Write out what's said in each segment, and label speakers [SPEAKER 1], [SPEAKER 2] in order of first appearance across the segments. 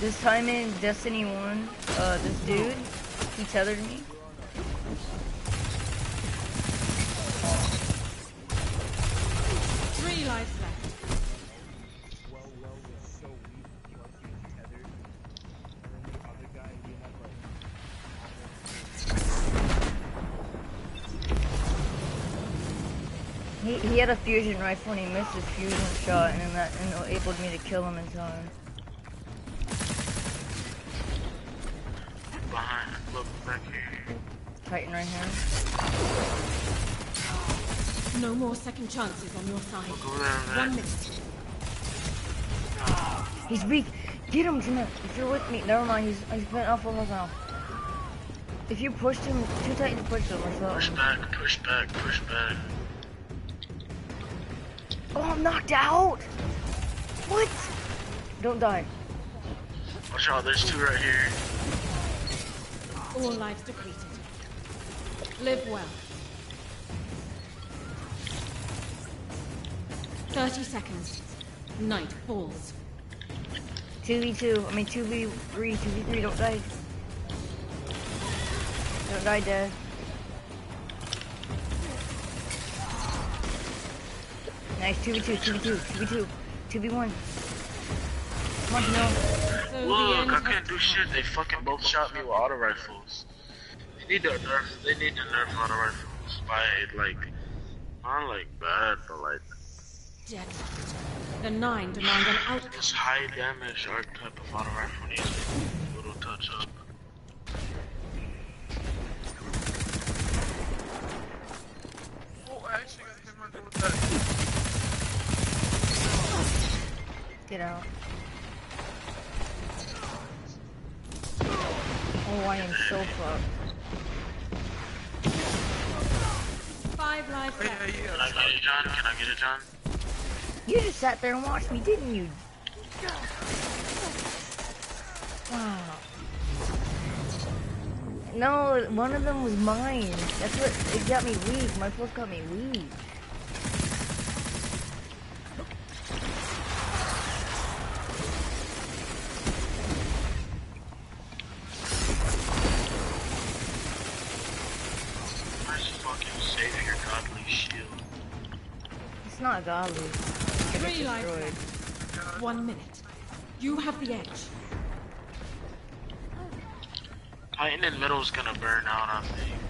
[SPEAKER 1] This time in Destiny 1, uh, this dude, he tethered me.
[SPEAKER 2] Three lives left.
[SPEAKER 3] Well, well was so weak because he was tethered. And then the other guy, he had
[SPEAKER 1] He, he had a fusion rifle and he missed his fusion shot and then that enabled me to kill him in time.
[SPEAKER 4] Behind, look back here.
[SPEAKER 1] Titan right here.
[SPEAKER 2] No more second chances on your side.
[SPEAKER 4] Look over there, over there.
[SPEAKER 2] One minute.
[SPEAKER 1] He's weak. Get him, Jamil. If you're with me, never mind. He's he's been off full health now. If you pushed him, too tight to push him or
[SPEAKER 4] Push back, push back, push back.
[SPEAKER 1] Oh, I'm knocked out. What? Don't die.
[SPEAKER 4] Watch out, there's two right here.
[SPEAKER 2] All lives depleted. Live well. 30 seconds. Night falls.
[SPEAKER 1] 2v2. I mean 2v3. 2v3. Don't die. Don't die, Dad. Nice. 2v2. 2v2. 2v2. 2v1. Come on, Jamil.
[SPEAKER 2] So the
[SPEAKER 4] Look, I
[SPEAKER 2] has
[SPEAKER 4] couldn't do shit. They fucking both shot me with auto rifles. They need to nerf. They need to nerf auto rifles by like, not like bad, but like
[SPEAKER 2] dead. The nine demand an outcome.
[SPEAKER 4] this high damage arc type of auto rifle needs a little touch up.
[SPEAKER 5] Oh, I actually got him under with that.
[SPEAKER 1] Get out. Oh, I am so fucked.
[SPEAKER 2] Five lives
[SPEAKER 5] yeah,
[SPEAKER 2] left.
[SPEAKER 5] yeah.
[SPEAKER 4] Can I get it, John? Can I get it, John?
[SPEAKER 1] You just sat there and watched me, didn't you? Wow. No, one of them was mine. That's what it got me weak. My plus got me weak.
[SPEAKER 4] Shield?
[SPEAKER 1] It's not a godly. It's gonna
[SPEAKER 2] Three
[SPEAKER 1] get
[SPEAKER 2] lives left. One minute. You have the edge.
[SPEAKER 4] Titan in the middle's gonna burn out, I think.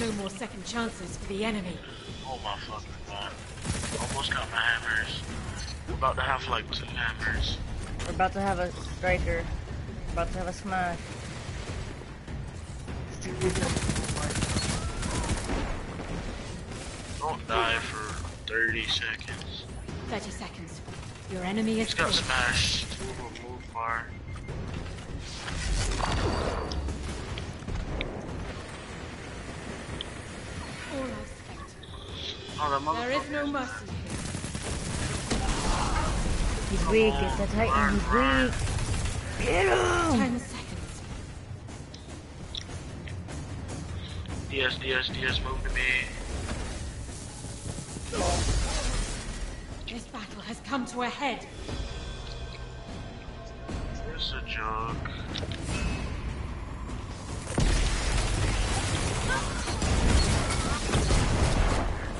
[SPEAKER 2] No more second chances for the enemy.
[SPEAKER 4] Oh my fucking god. Almost got my hammers. We're about to have like two hammers.
[SPEAKER 1] We're about to have a striker. About to have a smash.
[SPEAKER 4] Don't die for 30 seconds.
[SPEAKER 2] 30 seconds. Your enemy is
[SPEAKER 4] He's got smashed. Two of move far.
[SPEAKER 2] All lives spent.
[SPEAKER 4] Oh, that
[SPEAKER 2] There is no mercy here.
[SPEAKER 1] He's weak. It's a titan. He's weak. Get him!
[SPEAKER 2] Ten seconds.
[SPEAKER 4] DS, DS, DS, move to me.
[SPEAKER 2] This battle has come to a head.
[SPEAKER 4] It's a joke.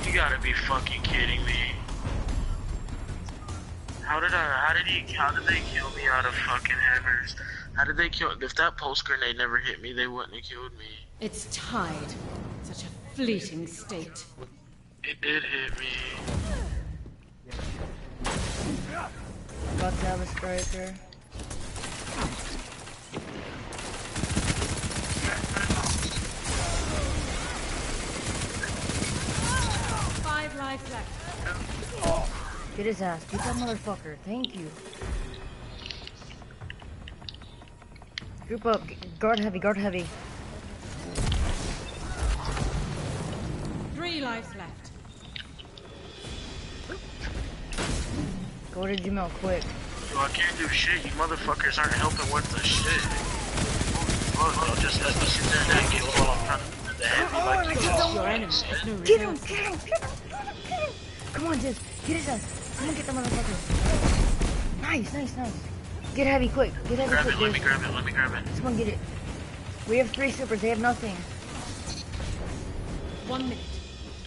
[SPEAKER 4] You gotta be fucking kidding me. How did I, how did he, how did they kill me out of fucking hammers? How did they kill, if that pulse grenade never hit me, they wouldn't have killed me.
[SPEAKER 2] It's tied. Such a fleeting state.
[SPEAKER 4] It did hit me.
[SPEAKER 1] About to have a striker.
[SPEAKER 2] Five lives left.
[SPEAKER 1] Get his ass. Get that motherfucker. Thank you. Group up. Guard heavy. Guard heavy.
[SPEAKER 2] Three lives left.
[SPEAKER 1] Go to Jamel quick.
[SPEAKER 4] Yo, I can't do shit. You motherfuckers aren't helping with the shit. Oh, no, just let me sit there and get while I'm trying to do the heavy like you just
[SPEAKER 2] Your enemy no
[SPEAKER 1] Get him!
[SPEAKER 2] resources.
[SPEAKER 1] Get him! Get him! Get him! Get him! Come on, Jess. Get his ass. Come on, get the motherfucker. Nice, nice, nice. Get heavy quick. Get heavy
[SPEAKER 4] Grab
[SPEAKER 1] quick.
[SPEAKER 4] it, let me grab it, let me grab it.
[SPEAKER 1] Someone get it. We have three supers. They have nothing.
[SPEAKER 2] One minute.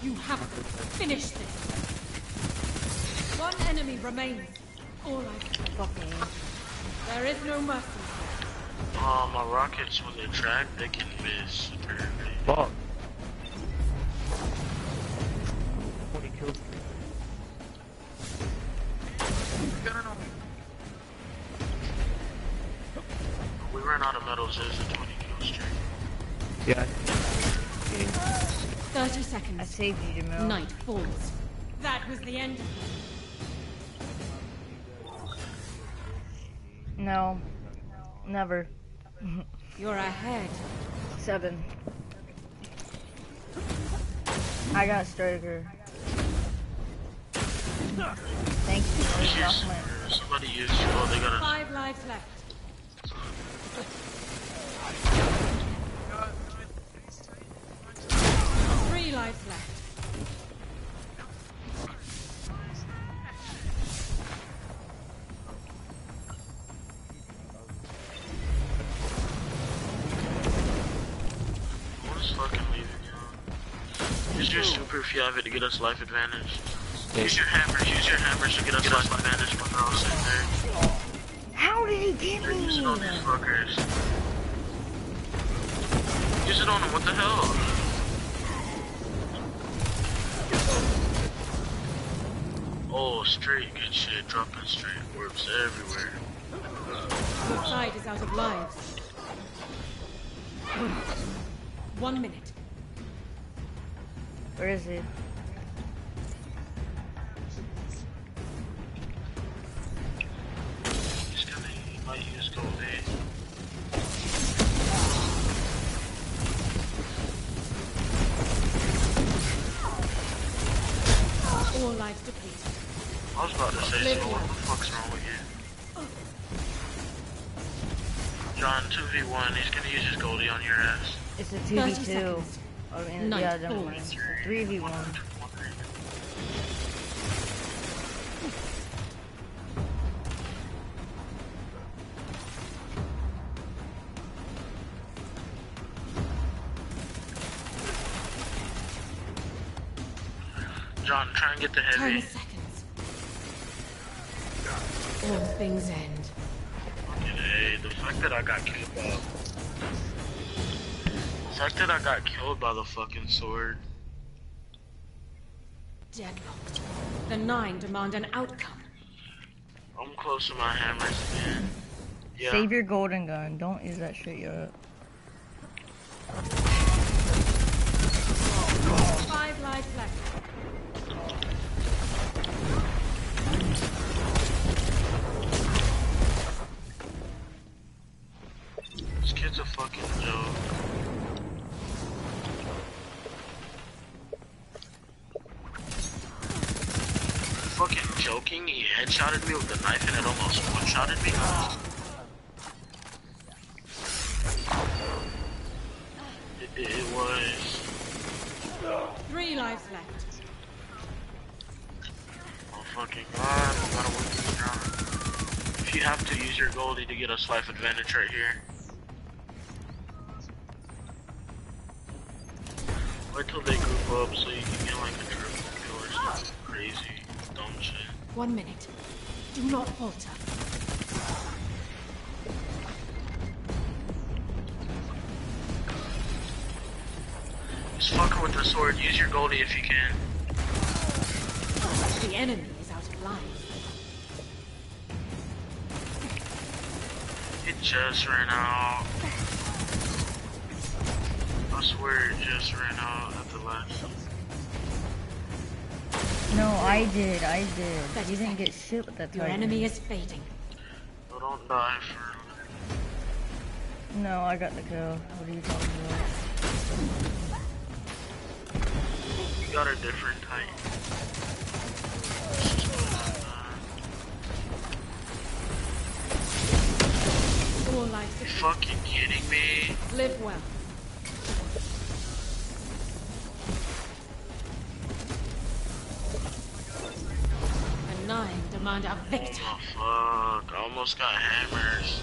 [SPEAKER 2] You have to finish this. One enemy remains. All I
[SPEAKER 1] Fucking.
[SPEAKER 2] There is no mercy.
[SPEAKER 4] Oh, my rockets, when they track, they can miss super early.
[SPEAKER 3] Fuck. 20 kills.
[SPEAKER 5] Gunning on me.
[SPEAKER 4] We ran out of medals, there's a 20 kill streak.
[SPEAKER 3] Yeah.
[SPEAKER 2] 30 seconds.
[SPEAKER 1] I
[SPEAKER 2] seconds.
[SPEAKER 1] saved you, Jamil.
[SPEAKER 2] Night falls. That was the end.
[SPEAKER 1] No. Never.
[SPEAKER 2] You're ahead.
[SPEAKER 1] Seven. I got striker. Thank you. I was off my-
[SPEAKER 4] Somebody used, oh, they got a,
[SPEAKER 2] Five lives left. Three lives left.
[SPEAKER 4] You. Use your super if you have it to get us life advantage. Use your hammers, use your hammers to get us life advantage when they're all sitting there.
[SPEAKER 1] How did he get
[SPEAKER 4] They're using
[SPEAKER 1] me?
[SPEAKER 4] on these fuckers. Use it on them, what the hell? Oh, straight, good shit, dropping straight, warps everywhere.
[SPEAKER 2] Your side is out of lives. One minute.
[SPEAKER 1] Where is he?
[SPEAKER 4] He's gonna, use.
[SPEAKER 2] All lives depleted.
[SPEAKER 4] I was about to say, so what the fuck's wrong with you? John, 2v1, he's gonna use his goldie on your ass.
[SPEAKER 1] It's a
[SPEAKER 2] 30
[SPEAKER 1] 2v2.
[SPEAKER 2] seconds.
[SPEAKER 1] I mean,
[SPEAKER 2] Night
[SPEAKER 1] yeah, never mind. It's a 3v1.
[SPEAKER 4] John, try and get the
[SPEAKER 2] Ten
[SPEAKER 4] heavy.
[SPEAKER 2] seconds. All things end.
[SPEAKER 4] Fucking A, the fact that I got killed by... The fact that I got killed by the fucking sword.
[SPEAKER 2] Deadlocked. The nine demand an outcome.
[SPEAKER 4] I'm close to my hammers again. Yeah.
[SPEAKER 1] Save your golden gun. Don't use that shit yet.
[SPEAKER 2] Five lives left.
[SPEAKER 4] This kid's a fucking joke. Fucking joking, he headshotted me with a knife and it almost one-shotted me. It, it, was...
[SPEAKER 2] Three lives left.
[SPEAKER 4] Oh fucking god, I gotta work this down. If you have to use your goldie to get us life advantage right here. Wait till they group up so you can get like a triple kill or something crazy.
[SPEAKER 2] One minute. Do not falter.
[SPEAKER 4] Just fuck her with the sword, use your goldie if you can.
[SPEAKER 2] The enemy is out of lives.
[SPEAKER 4] It just ran out. I swear it just ran out at the last.
[SPEAKER 1] No, I did. I did.
[SPEAKER 2] Thirty
[SPEAKER 1] You didn't get shit with that
[SPEAKER 2] Your
[SPEAKER 1] Titan.
[SPEAKER 2] enemy is fading.
[SPEAKER 4] So don't die for
[SPEAKER 1] No, I got the kill. What are you talking about?
[SPEAKER 4] You got a different type.
[SPEAKER 2] All lives
[SPEAKER 4] You
[SPEAKER 2] depleted.
[SPEAKER 4] fucking kidding me?
[SPEAKER 2] Live well. The nine demand demand a victor.
[SPEAKER 4] Oh fuck! I almost got hammers.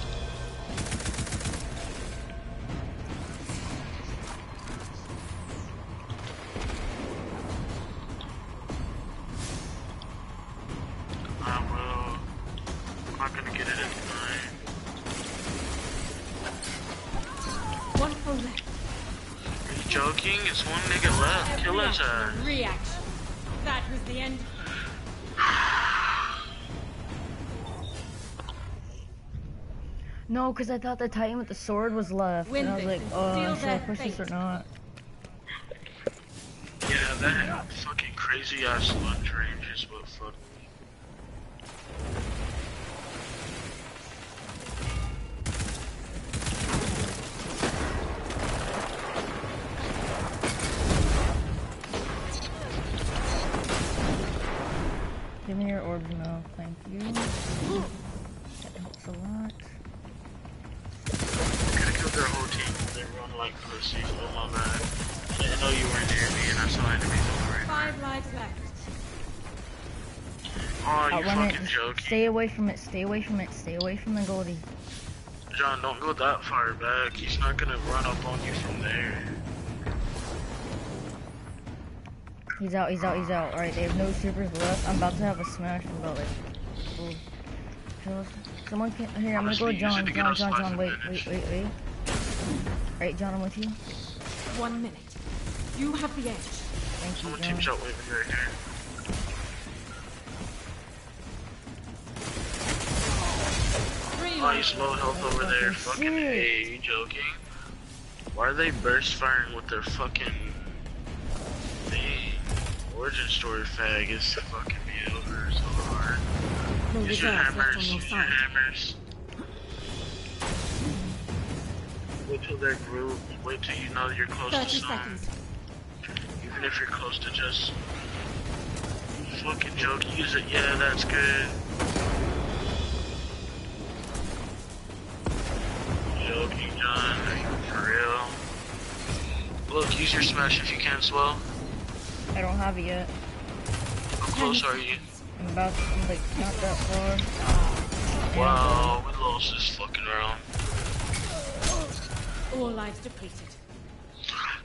[SPEAKER 4] I will. I'm not gonna get it in time.
[SPEAKER 2] One left.
[SPEAKER 4] Are you joking? It's one nigga left. Kill his
[SPEAKER 2] Reaction. That was the end.
[SPEAKER 1] No, because I thought the Titan with the sword was left.
[SPEAKER 2] Win
[SPEAKER 1] and I was like, oh,
[SPEAKER 2] seal
[SPEAKER 1] should I
[SPEAKER 2] their
[SPEAKER 1] push this or not?
[SPEAKER 4] Yeah, that fucking crazy ass lunge range is what fucked
[SPEAKER 1] Stay away from it. Stay away from it. Stay away from the Goldie.
[SPEAKER 4] John, don't go that far back. He's not gonna run up on you from there.
[SPEAKER 1] He's out. He's out. He's out. All right, they have no supers left. I'm about to have a smash from about like. ooh. Someone can. Here, I'm gonna go with
[SPEAKER 4] use
[SPEAKER 1] John.
[SPEAKER 4] it to get
[SPEAKER 1] John. John. John. Wait. Wait. Wait. Wait. All right, John. I'm with you.
[SPEAKER 2] One minute. You have the edge.
[SPEAKER 1] Thank you,
[SPEAKER 4] Someone
[SPEAKER 1] John.
[SPEAKER 4] teams out with me right here. Oh, he's low health over there.
[SPEAKER 1] Fucking
[SPEAKER 4] hey, you joking? Why are they burst firing with their fucking thing? Origin story fag is fucking me over so hard.
[SPEAKER 2] No
[SPEAKER 4] Use your
[SPEAKER 2] reserves left on
[SPEAKER 4] hammers, use your hammers. Wait till they're grouped. Wait till you know you're close to
[SPEAKER 2] seconds.
[SPEAKER 4] Even if you're close to just fucking joke, use it. Yeah, that's good. Joking, John. Are for real? Look, use your smash if you can, swell.
[SPEAKER 1] I don't have it yet.
[SPEAKER 4] How close are you?
[SPEAKER 1] I'm about. To, I'm like not that far.
[SPEAKER 4] Wow, we lost this fucking round.
[SPEAKER 2] All lives depleted.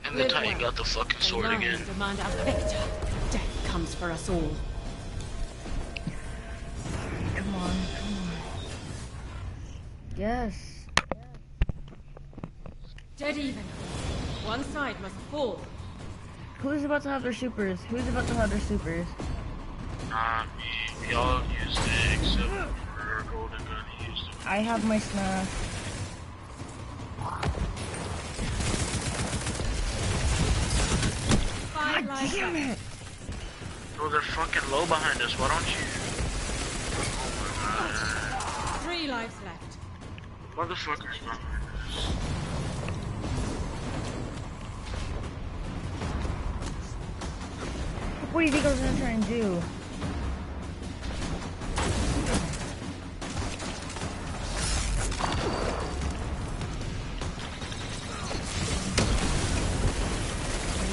[SPEAKER 4] And the
[SPEAKER 2] Live
[SPEAKER 4] Titan got the fucking sword again.
[SPEAKER 2] demand a victor. Death comes for us all.
[SPEAKER 1] Come on. Come on. Yes.
[SPEAKER 2] Dead even. One side must fall.
[SPEAKER 1] Who's about to have their supers? Who's about to have their supers?
[SPEAKER 4] Nah, we, we all used it except for Golden Gun. He used it.
[SPEAKER 1] I have my smash.
[SPEAKER 2] Five
[SPEAKER 1] God damn it!
[SPEAKER 4] Oh, they're fucking low behind us. Why don't you? Oh
[SPEAKER 2] Three lives left.
[SPEAKER 4] Motherfuckers behind us.
[SPEAKER 1] What do you think I was gonna try and do? Are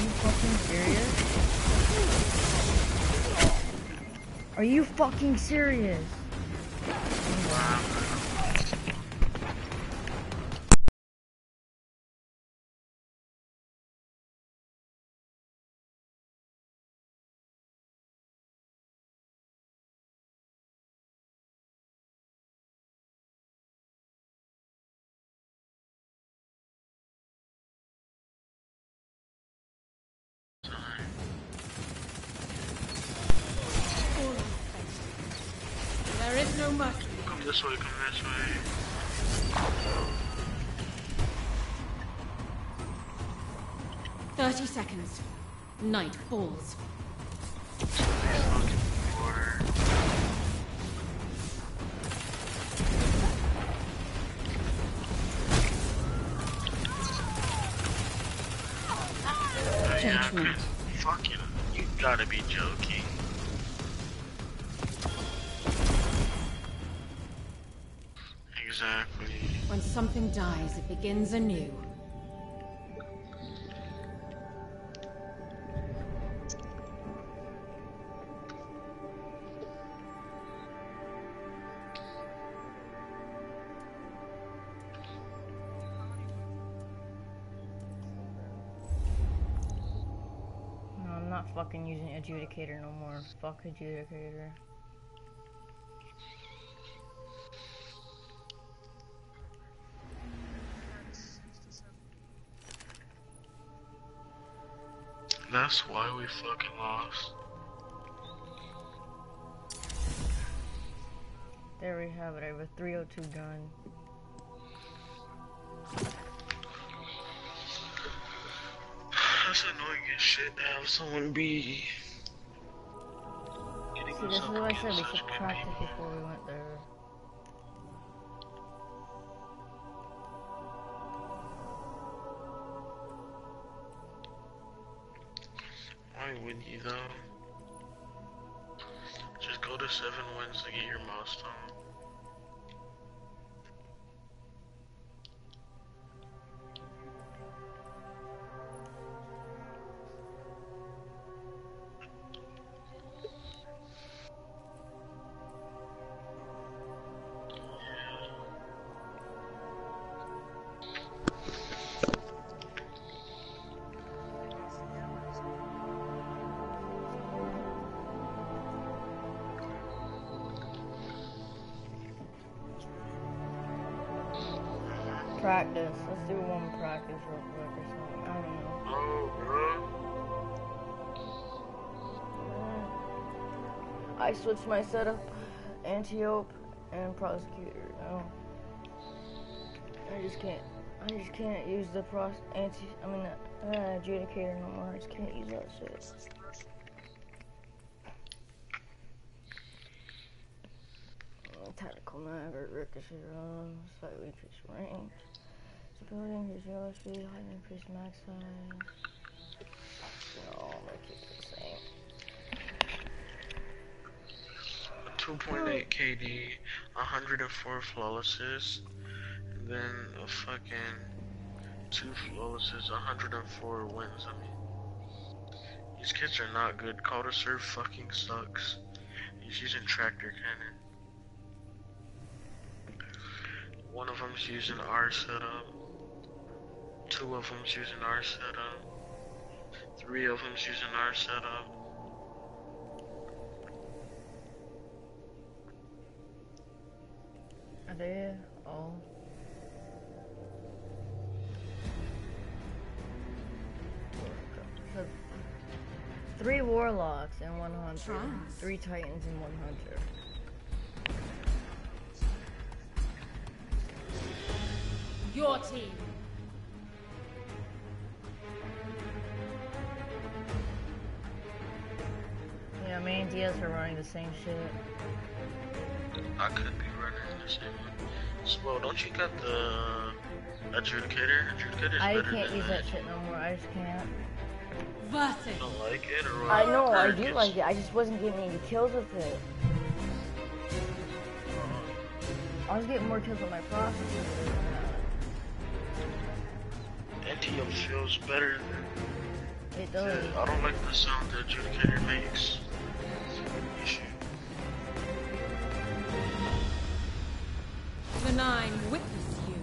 [SPEAKER 1] you fucking serious? Are you fucking serious?
[SPEAKER 4] This way, come this way.
[SPEAKER 2] Thirty seconds. Night falls.
[SPEAKER 4] Fucking water. Yeah,
[SPEAKER 2] Judgment.
[SPEAKER 4] Fucking, you gotta be joking.
[SPEAKER 2] dies, it begins anew.
[SPEAKER 1] No, I'm not fucking using adjudicator no more. Fuck adjudicator.
[SPEAKER 4] That's why we fucking lost.
[SPEAKER 1] There we have it. I have a 302 gun.
[SPEAKER 4] That's annoying as shit to have someone be.
[SPEAKER 1] See, this is what I said. We should practice before we went there.
[SPEAKER 4] Why would you though? Just go to seven wins to get your milestone.
[SPEAKER 1] I switched my setup, Antiope and prosecutor. No, I just can't. I just can't use the pros anti. I mean, uh, adjudicator no more. I just can't use that shit. Uh, Tactical or ricochet run, slightly increased range. Stability, increase yellow speed, height, increase max size. No, gonna keep it the same.
[SPEAKER 4] 2.8 KD, 104 flawlesses, and then a fucking two flawlesses, 104 wins. I mean, these kids are not good. Call to serve fucking sucks. He's using tractor cannon. One of them's using our setup. Two of them's using our setup. Three of them's using our setup.
[SPEAKER 1] Are they all? So, three warlocks and one hunter. Three titans and one hunter.
[SPEAKER 2] Your team.
[SPEAKER 1] Yeah, me and Diaz are running the same shit.
[SPEAKER 4] I could be running the same one. So, well, don't you got the adjudicator? Adjudicator's
[SPEAKER 1] I
[SPEAKER 4] better
[SPEAKER 1] can't
[SPEAKER 4] than
[SPEAKER 1] use that shit no more. I just can't.
[SPEAKER 2] Versus.
[SPEAKER 4] You don't like it or what?
[SPEAKER 1] I know, I do
[SPEAKER 4] it's-
[SPEAKER 1] like it. I just wasn't getting any kills with it. I was getting more kills with my prosecutor. than
[SPEAKER 4] NTO feels better than.
[SPEAKER 1] It does.
[SPEAKER 4] I don't like the sound the adjudicator makes.
[SPEAKER 2] Nine witness you.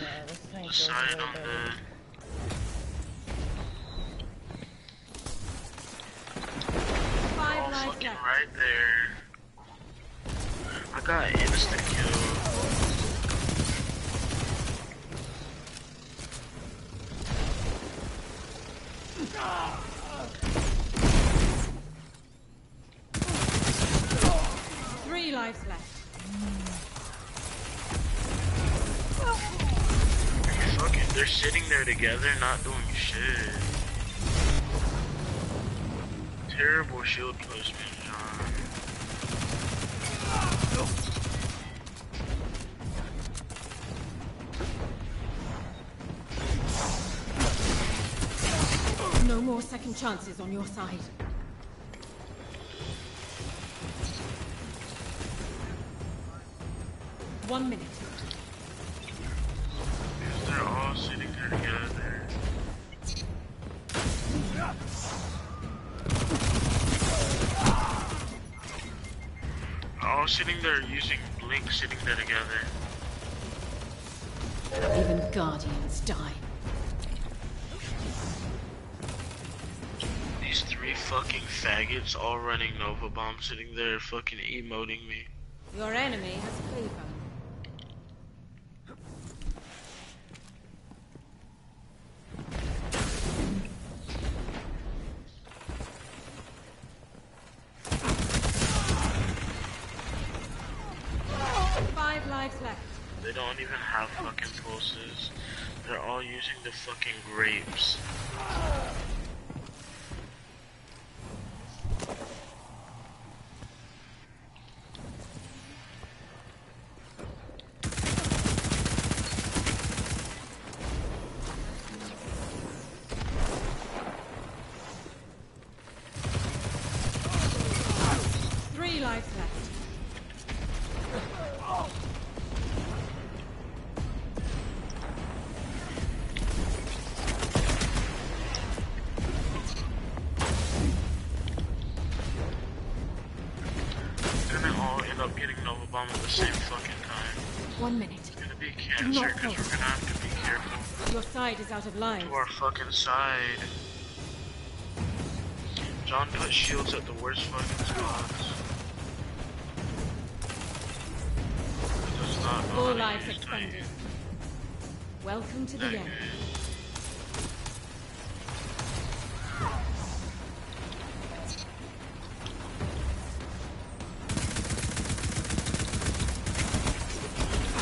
[SPEAKER 1] Yeah, this thing
[SPEAKER 4] The
[SPEAKER 1] feels
[SPEAKER 4] on the.
[SPEAKER 2] Five
[SPEAKER 4] Oh, fucking
[SPEAKER 2] left.
[SPEAKER 4] right there. I got instant kill.
[SPEAKER 2] Three lives left.
[SPEAKER 4] Fucking, they're sitting there together, not doing shit. Terrible shield placement, John.
[SPEAKER 2] No more second chances on your side. One minute.
[SPEAKER 4] They're all sitting there together. All sitting there using Blink, sitting there together.
[SPEAKER 2] Even guardians die.
[SPEAKER 4] These three fucking faggots all running Nova Bomb sitting there fucking emoting me.
[SPEAKER 2] Your enemy has flavor. Five lives left.
[SPEAKER 4] They don't even have fucking pulses. They're all using the fucking grapes. Fucking
[SPEAKER 2] side.
[SPEAKER 4] John put shields at the worst fucking spots. He does not know
[SPEAKER 2] All lives expended. Welcome to the end.
[SPEAKER 4] good.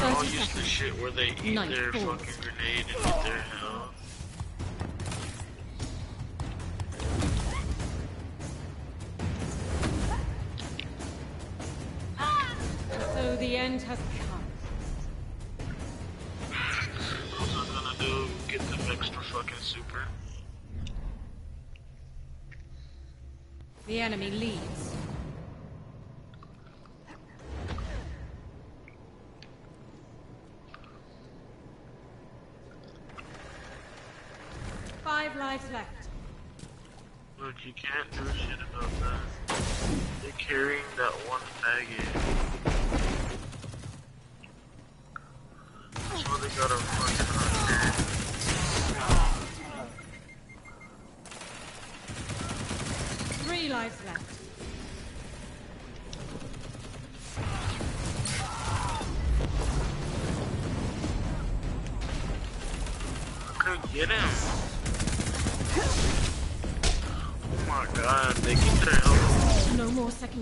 [SPEAKER 4] They all
[SPEAKER 2] 30
[SPEAKER 4] use the shit where they eat
[SPEAKER 2] Night
[SPEAKER 4] their
[SPEAKER 2] falls.
[SPEAKER 4] fucking grenade and eat their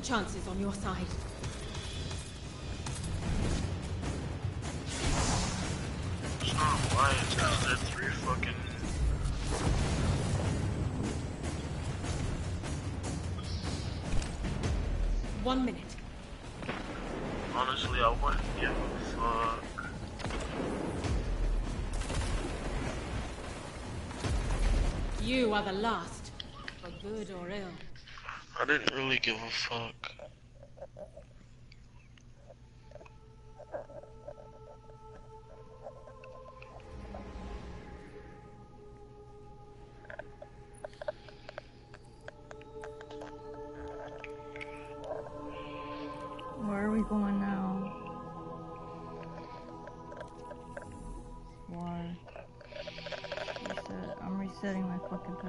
[SPEAKER 2] chances on your side.
[SPEAKER 4] It's not why, because they're three fucking.
[SPEAKER 2] One minute.
[SPEAKER 4] Honestly, I wouldn't give a fuck.
[SPEAKER 2] You are the last, for good or ill.
[SPEAKER 4] I didn't really give a fuck.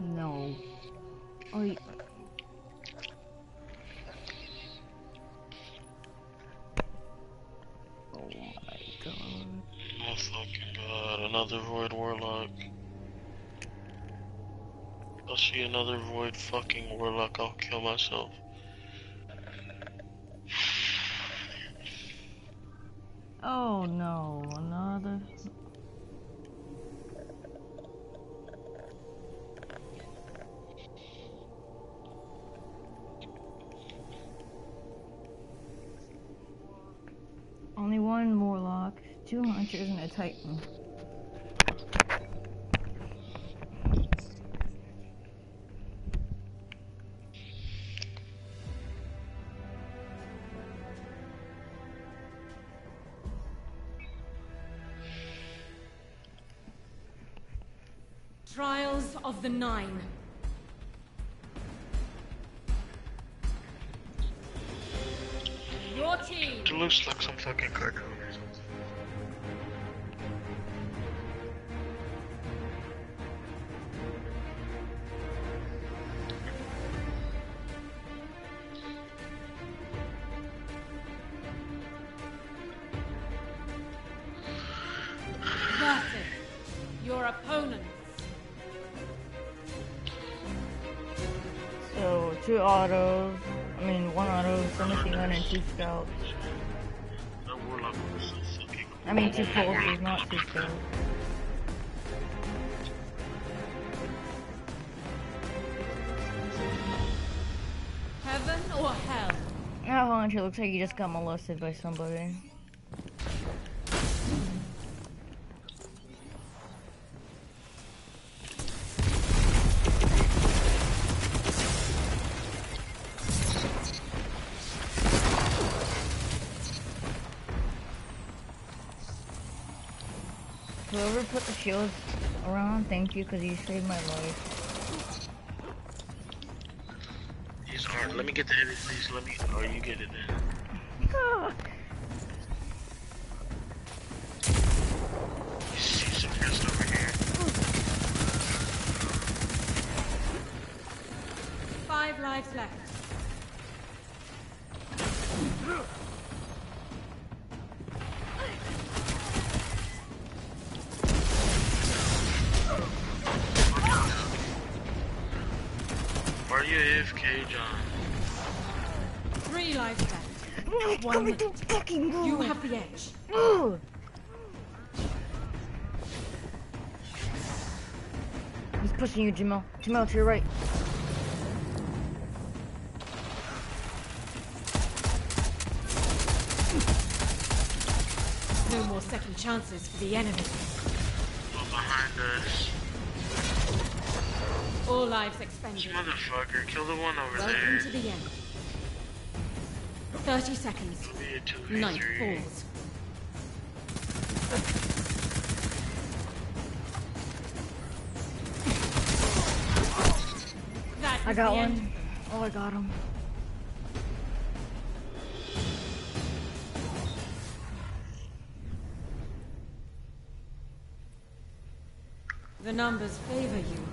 [SPEAKER 1] No. Oh, oh my god.
[SPEAKER 4] Oh fucking god, another Void Warlock. I'll see another Void fucking Warlock, I'll kill myself.
[SPEAKER 2] The Nine. Your team
[SPEAKER 4] It looks like some fucking cartoon. Fucking
[SPEAKER 1] I mean two not.
[SPEAKER 2] Heaven or hell?
[SPEAKER 1] Now Hunter looks like you just got molested by somebody. Shields around, thank you, because you saved my life.
[SPEAKER 4] He's hard. Let me get the heavy, please. Let me. Oh, you get it then.
[SPEAKER 1] No,
[SPEAKER 2] One
[SPEAKER 1] come to fucking go.
[SPEAKER 2] You have the edge.
[SPEAKER 1] Ugh. He's pushing you, Jamel. Jamel, to your right.
[SPEAKER 2] No more second chances for the enemy.
[SPEAKER 4] Well, behind us.
[SPEAKER 2] All lives
[SPEAKER 4] This
[SPEAKER 2] expended.
[SPEAKER 4] motherfucker. Kill the one over
[SPEAKER 2] Welcome
[SPEAKER 4] there.
[SPEAKER 2] to the end. 30 seconds.
[SPEAKER 4] It'll be a 2v3.
[SPEAKER 2] Night falls. That
[SPEAKER 1] I got
[SPEAKER 2] the end.
[SPEAKER 1] one. Oh, I got him.
[SPEAKER 2] The numbers favor you.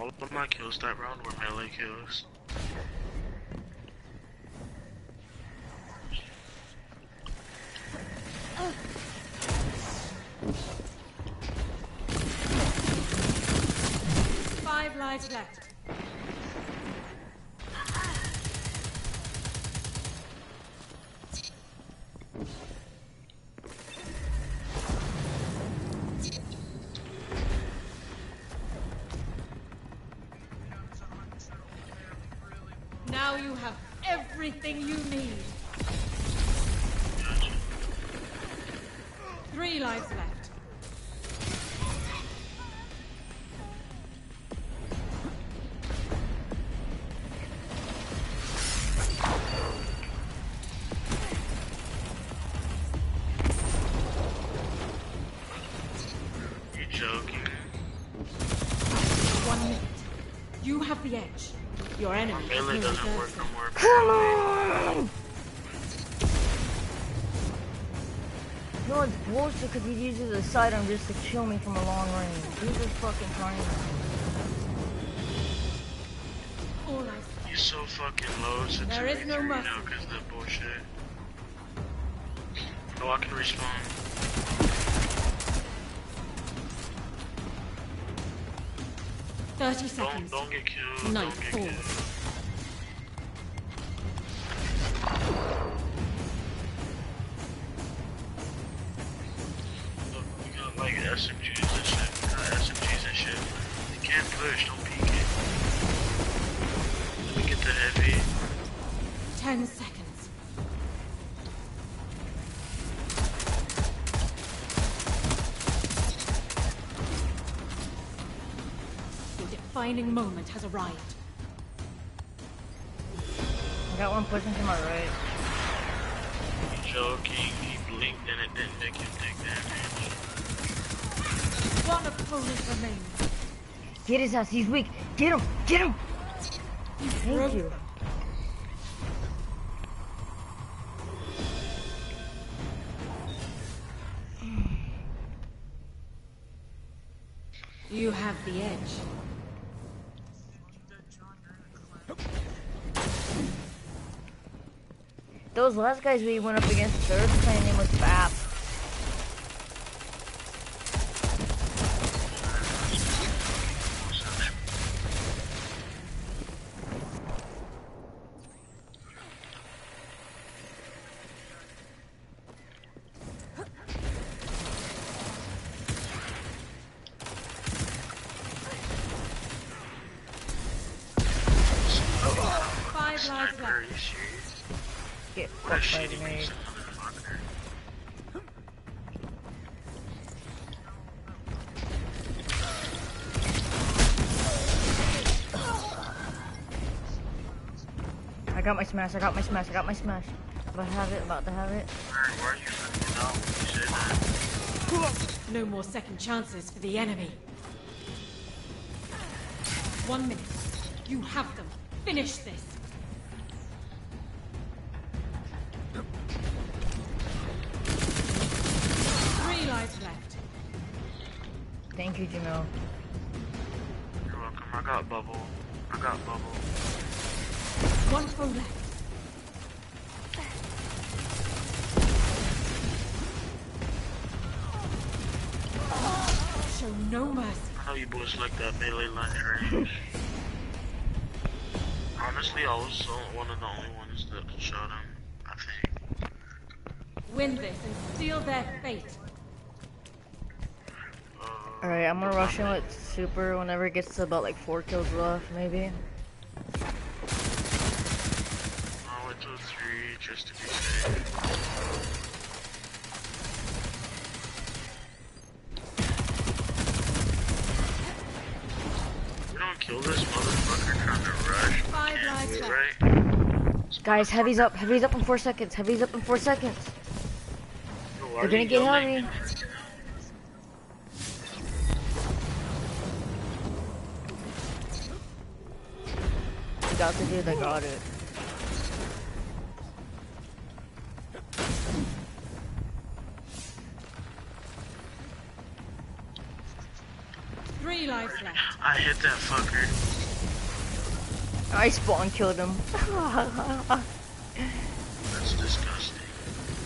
[SPEAKER 4] All of my kills that round were melee kills.
[SPEAKER 2] Five lives left.
[SPEAKER 1] Because he uses a sidearm just to kill me from a long range. He's just fucking trying.
[SPEAKER 2] All lives
[SPEAKER 4] He's so fucking low. It's a
[SPEAKER 2] There is no
[SPEAKER 4] 2v3 now because of that bullshit. Oh, I can respawn.
[SPEAKER 2] Thirty
[SPEAKER 4] Don't
[SPEAKER 2] seconds.
[SPEAKER 4] don't get killed.
[SPEAKER 2] Night
[SPEAKER 4] don't get
[SPEAKER 2] falls.
[SPEAKER 1] Pushing to my right.
[SPEAKER 4] You joking? He blinked and it didn't make him take damage.
[SPEAKER 2] One opponent remains.
[SPEAKER 1] Get his ass. He's weak. Get him. Get him. Thank you.
[SPEAKER 2] You
[SPEAKER 1] Those last guys we went up against, their name was Bap. Smash. I got my smash. I got my smash. About to have it. About to have it.
[SPEAKER 2] No more second chances for the enemy. One minute. You have them. Finish this. Fate.
[SPEAKER 1] Alright, I'm gonna rush in with super whenever it gets to about like four kills left, maybe.
[SPEAKER 4] I went to three just to be safe. We don't kill this motherfucker trying to rush.
[SPEAKER 2] Five lives left.
[SPEAKER 4] right?
[SPEAKER 1] Guys, heavy's up. Heavy's up in four seconds. Heavy's up in four seconds.
[SPEAKER 4] Yo, why
[SPEAKER 1] They're gonna get
[SPEAKER 4] yelling?
[SPEAKER 1] heavy. You got the dude that got it.
[SPEAKER 2] Three lives left.
[SPEAKER 4] I hit that fucker.
[SPEAKER 1] I spawn killed him.
[SPEAKER 4] That's disgusting.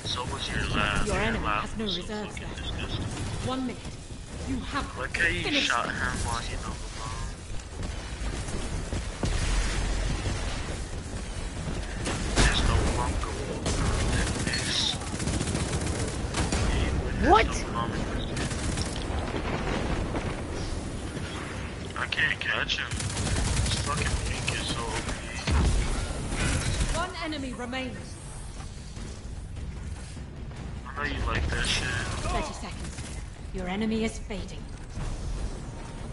[SPEAKER 4] So was your laugh.
[SPEAKER 2] Your enemy
[SPEAKER 4] laugh
[SPEAKER 2] has no
[SPEAKER 4] so
[SPEAKER 2] reserves left. One minute. You have.
[SPEAKER 4] Like how you shot him while he know the bomb. There's no on this.
[SPEAKER 1] What?
[SPEAKER 4] I can't catch him. His fucking pink is so OP.
[SPEAKER 2] One enemy remains.
[SPEAKER 4] I know you like that shit.
[SPEAKER 2] 30 seconds. Your enemy is fading.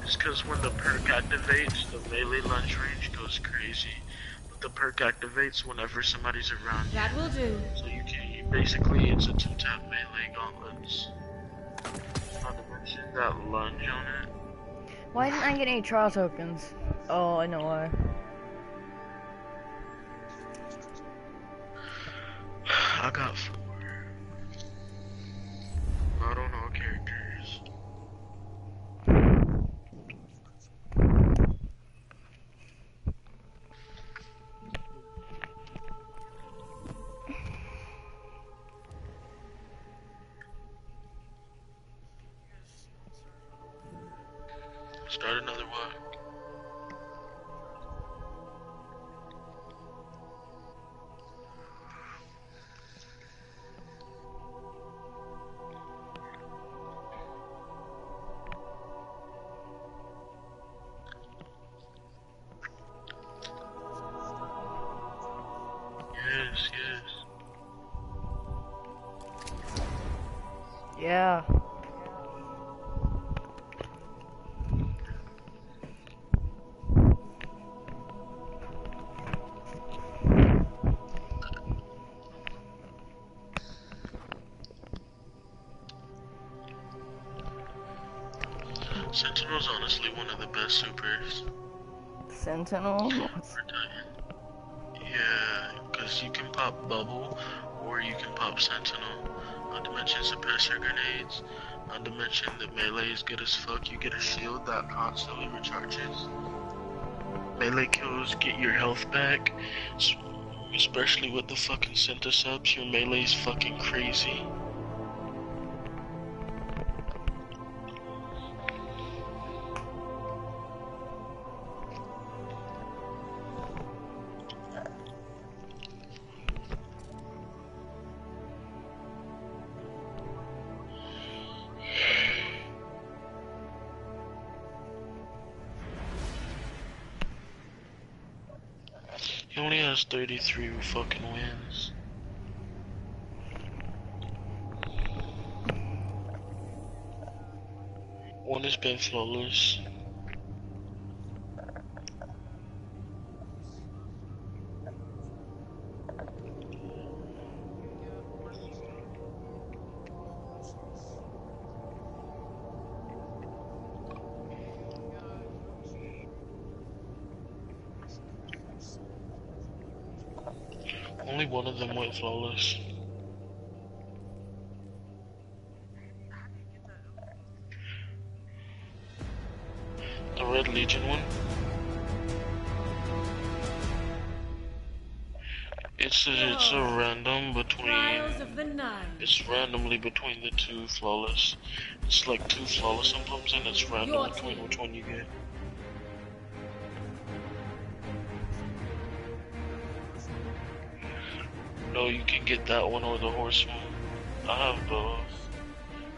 [SPEAKER 4] It's because when the perk activates, the melee lunge range goes crazy. But the perk activates whenever somebody's around you.
[SPEAKER 2] That will do.
[SPEAKER 4] So you can you basically it's a two tap melee gauntlets. Not to mention that lunge on it.
[SPEAKER 1] Why didn't I get any trial tokens? Oh, I know why.
[SPEAKER 4] I got
[SPEAKER 1] Yeah,
[SPEAKER 4] because you can pop bubble or you can pop sentinel. Not to mention suppressor grenades. Not to mention the melee is good as fuck. You get a shield that constantly recharges. Melee kills get your health back. Especially with the fucking Synthoceps, your melee is fucking crazy. 33 fucking wins. One has been flawless. One of them went flawless. The Red Legion one. It's a, it's a random between.
[SPEAKER 2] Trials of the Nine.
[SPEAKER 4] It's randomly between the two flawless. It's like two flawless emblems, and it's random between which one you get. Get that one or the horseman. I have both.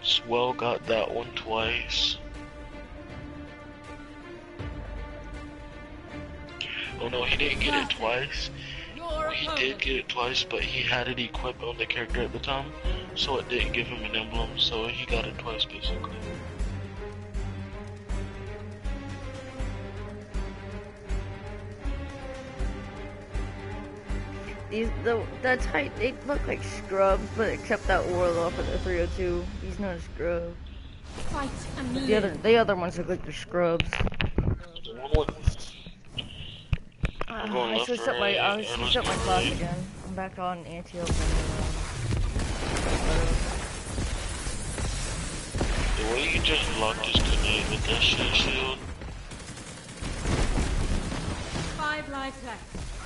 [SPEAKER 4] Swell got that one twice. Oh no, he didn't get it twice. He did get it twice, but he had it equipped on the character at the time, so it didn't give him an emblem, so he got it twice basically.
[SPEAKER 1] These the that's how they look like scrubs, but except that warlock with the 302. He's not a scrub.
[SPEAKER 2] Fight
[SPEAKER 1] The other the other ones look like they're scrubs.
[SPEAKER 4] The one with
[SPEAKER 1] Uh, I
[SPEAKER 4] left
[SPEAKER 1] switched up my I
[SPEAKER 4] right?
[SPEAKER 1] switched up my class again. I'm back on Antiope. And,
[SPEAKER 4] the way you just blocked his grenade with that shield.
[SPEAKER 2] Five lives left.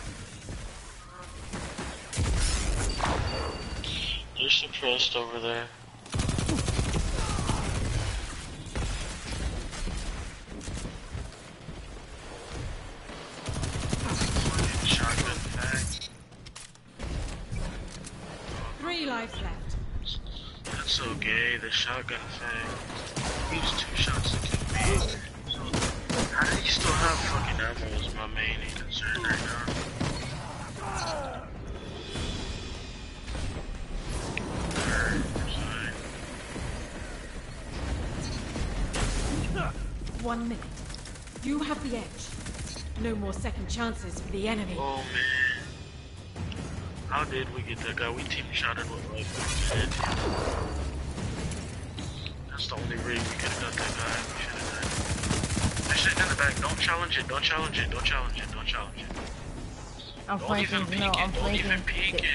[SPEAKER 4] They're suppressed over there.
[SPEAKER 2] Three lives left.
[SPEAKER 4] That's so gay, the shotgun fag. Used two shots to kill me. How do you still have fucking ammo is my main concern right now.
[SPEAKER 2] One minute. You have the edge. No more second chances for the enemy.
[SPEAKER 4] Oh man. How did we get that guy? We team shotted with like shit. That's the only way we could have got that guy. We should have done. They're sitting in the back. Don't challenge it. Don't challenge it. Don't challenge it. Don't challenge it.
[SPEAKER 1] I'm
[SPEAKER 4] Don't
[SPEAKER 1] flanking.
[SPEAKER 4] even peek
[SPEAKER 1] No,
[SPEAKER 4] it.
[SPEAKER 1] I'm
[SPEAKER 4] Don't even
[SPEAKER 1] flanking.
[SPEAKER 4] peek it.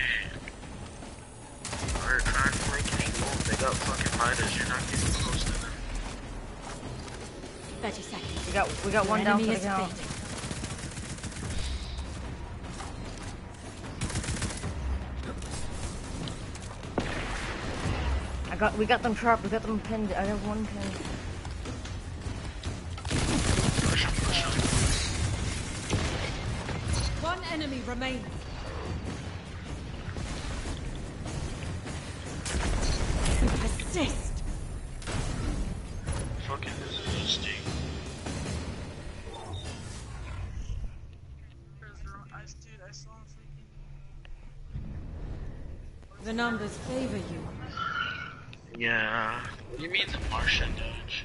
[SPEAKER 4] Alright, try and flank it. You won't. They got fucking lighters. You're not getting close to them.
[SPEAKER 2] 30 seconds.
[SPEAKER 1] We got we got
[SPEAKER 2] Your
[SPEAKER 1] one down for the count.
[SPEAKER 2] fading.
[SPEAKER 1] I got we got them trapped. We got them pinned. I have one pinned.
[SPEAKER 4] Push him, push him.
[SPEAKER 2] One enemy remains. Assist.
[SPEAKER 4] Fucking
[SPEAKER 2] The numbers favor you.
[SPEAKER 4] Yeah. You mean the Martian Dodge?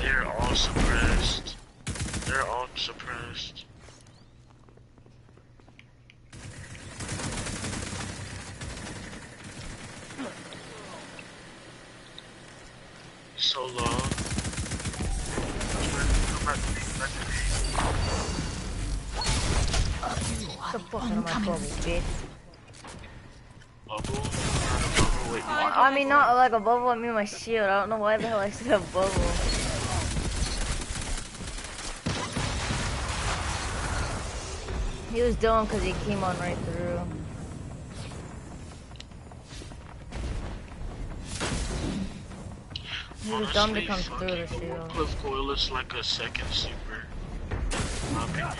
[SPEAKER 4] They're all suppressed. They're all suppressed. So low.
[SPEAKER 1] The fuck out of my bubble, bitch.
[SPEAKER 4] Bubble? Not a bubble, wait,
[SPEAKER 1] I mean,
[SPEAKER 2] lives
[SPEAKER 1] not like a bubble, I mean my shield. I don't know why the hell I said a bubble. He was dumb because he came on right through. He was dumb to come through the shield.
[SPEAKER 4] Cliff Coil is like a second super. In my opinion.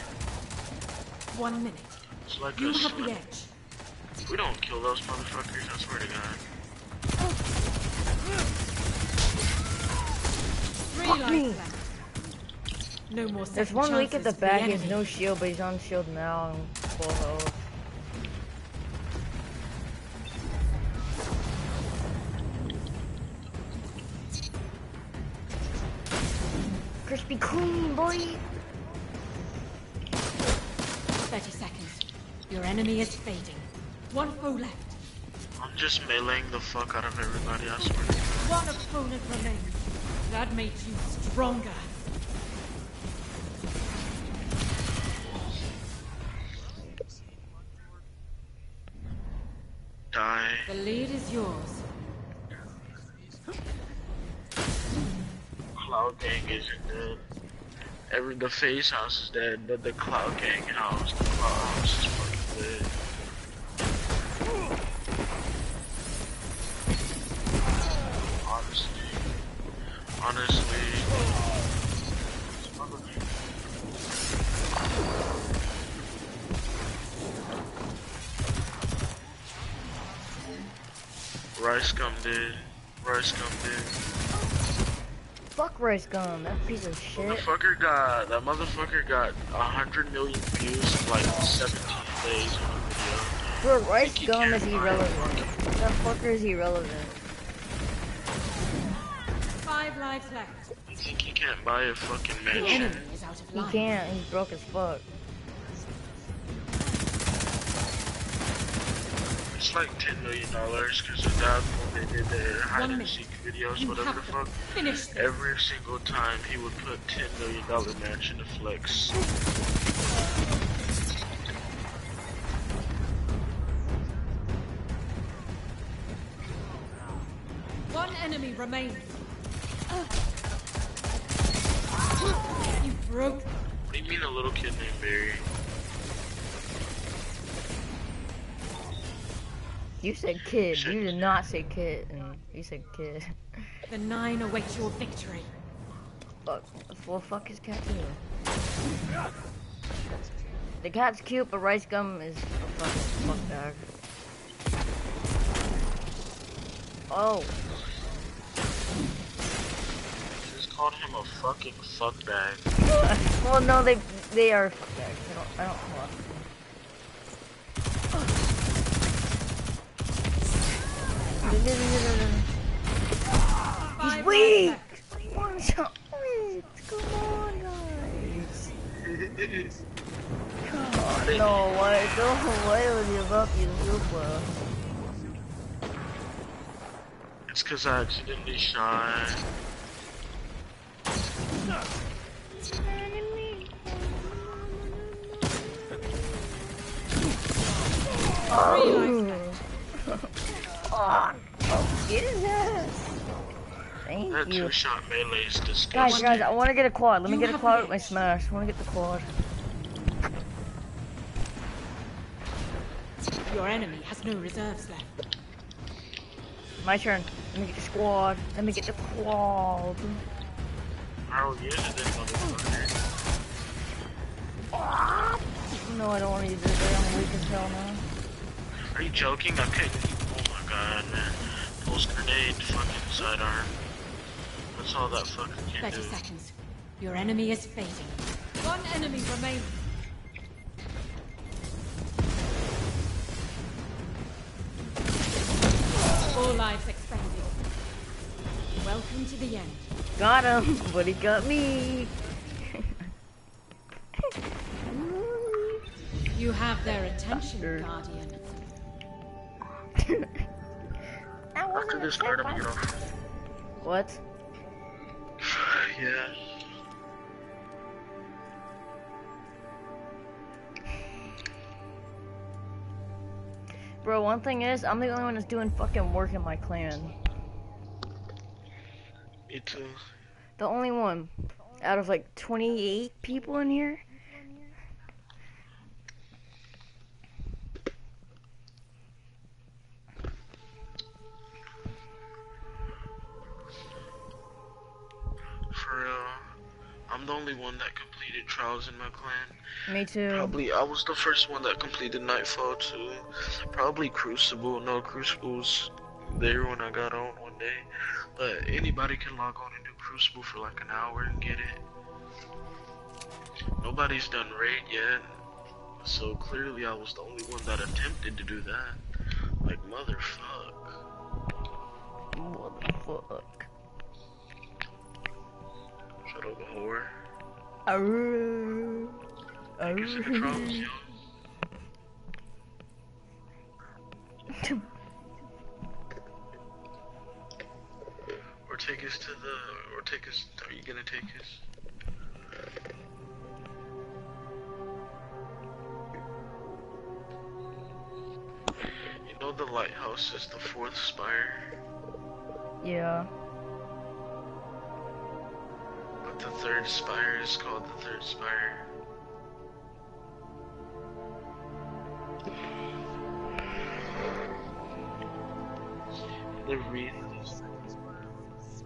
[SPEAKER 2] One minute.
[SPEAKER 4] It's like
[SPEAKER 2] You
[SPEAKER 4] a
[SPEAKER 2] have the
[SPEAKER 4] slim.
[SPEAKER 2] edge.
[SPEAKER 4] We don't kill those motherfuckers, I swear to God.
[SPEAKER 2] Three
[SPEAKER 1] Fuck me.
[SPEAKER 2] No more
[SPEAKER 1] There's one weak at the
[SPEAKER 2] for
[SPEAKER 1] back. He has no shield, but he's on shield now and full health. Krispy Kreme, boy.
[SPEAKER 2] Your enemy is fading. One foe left.
[SPEAKER 4] I'm just meleeing the fuck out of everybody, I swear.
[SPEAKER 2] One opponent remains. That made you stronger.
[SPEAKER 4] Die.
[SPEAKER 2] The lead is yours.
[SPEAKER 4] Cloud Gang isn't dead. Every the face house is dead, but the Cloud Gang house, the Cloud house is fucking dead. Honestly, honestly, Rice Gum did. Rice Gum did.
[SPEAKER 1] Fuck Rice Gum, that piece of shit.
[SPEAKER 4] Motherfucker got that motherfucker got a hundred million views in like 17 days on a video.
[SPEAKER 1] Bro, Rice Gum is irrelevant. That fucker is irrelevant.
[SPEAKER 2] Five lives left.
[SPEAKER 4] You think he can't buy a fucking
[SPEAKER 2] The
[SPEAKER 4] mansion?
[SPEAKER 2] enemy is out of
[SPEAKER 1] He can't, he's broke as fuck.
[SPEAKER 4] It's like ten million dollars because of that when they did their hide
[SPEAKER 2] One
[SPEAKER 4] and
[SPEAKER 2] minute.
[SPEAKER 4] seek videos,
[SPEAKER 2] You
[SPEAKER 4] whatever the fuck.
[SPEAKER 2] finish.
[SPEAKER 4] Every single time he would put ten million dollar mansion to flex.
[SPEAKER 2] One enemy remains. You broke.
[SPEAKER 4] What do you mean a little kid named Barry?
[SPEAKER 1] You said kid, you did not say kid, you said kid.
[SPEAKER 2] The nine await your victory.
[SPEAKER 1] Fuck, well fuck his cat too. The cat's cute, but Rice Gum is a fucking fuck dog. Oh,
[SPEAKER 4] Just called him a fucking fuck bag.
[SPEAKER 1] well no, they they are fuck dogs. I don't, I don't fuck. He's weak! One shot weak! Come on, guys! God, no way, no way with you about you super.
[SPEAKER 4] It's cause I accidentally shot.
[SPEAKER 2] Three lives left.
[SPEAKER 1] Oh, oh, get! Thank
[SPEAKER 4] That
[SPEAKER 1] you.
[SPEAKER 4] two shot melee is
[SPEAKER 1] Guys,
[SPEAKER 4] disgusting.
[SPEAKER 1] guys, I want to get a quad. Let me get a quad with my
[SPEAKER 2] edge.
[SPEAKER 1] smash. I want to get the quad.
[SPEAKER 2] Your enemy has no reserves left.
[SPEAKER 1] My turn. Let me get the squad. Let me get the quad.
[SPEAKER 4] How are you this motherfucker?
[SPEAKER 1] No, I don't want to use it. I'm weak as hell now.
[SPEAKER 4] Are you joking? I couldn't. Oh my god, man. Pulse grenade, fucking sidearm. That's all that fucking can
[SPEAKER 2] 30
[SPEAKER 4] do.
[SPEAKER 2] seconds. Your enemy is fading. One enemy remains. All lives expended. Welcome to the end.
[SPEAKER 1] Got him, but he got me.
[SPEAKER 2] You have their attention,
[SPEAKER 1] Bastard.
[SPEAKER 2] Guardian.
[SPEAKER 1] That
[SPEAKER 4] After
[SPEAKER 1] wasn't
[SPEAKER 4] this
[SPEAKER 1] a
[SPEAKER 4] card,
[SPEAKER 1] good
[SPEAKER 4] I'm
[SPEAKER 1] one.
[SPEAKER 4] gonna.
[SPEAKER 1] What?
[SPEAKER 4] yeah.
[SPEAKER 1] Bro, one thing is, I'm the only one that's doing fucking work in my clan.
[SPEAKER 4] Me too.
[SPEAKER 1] Uh, the only one out of like 28 people in here.
[SPEAKER 4] For real. I'm the only one that completed trials in my clan.
[SPEAKER 1] Me too.
[SPEAKER 4] Probably I was the first one that completed Nightfall too. Probably Crucible. No, Crucible's there when I got on one day. But anybody can log on and do Crucible for like an hour and get it. Nobody's done raid yet. So clearly I was the only one that attempted to do that. Like motherfuck.
[SPEAKER 1] Motherfuck.
[SPEAKER 4] Shut up, whore.
[SPEAKER 1] Arrgh.
[SPEAKER 4] Or take us to the, or take us, are you gonna take us? You know the lighthouse is the fourth spire,
[SPEAKER 1] Yeah.
[SPEAKER 4] but the third spire is called the third spire. The is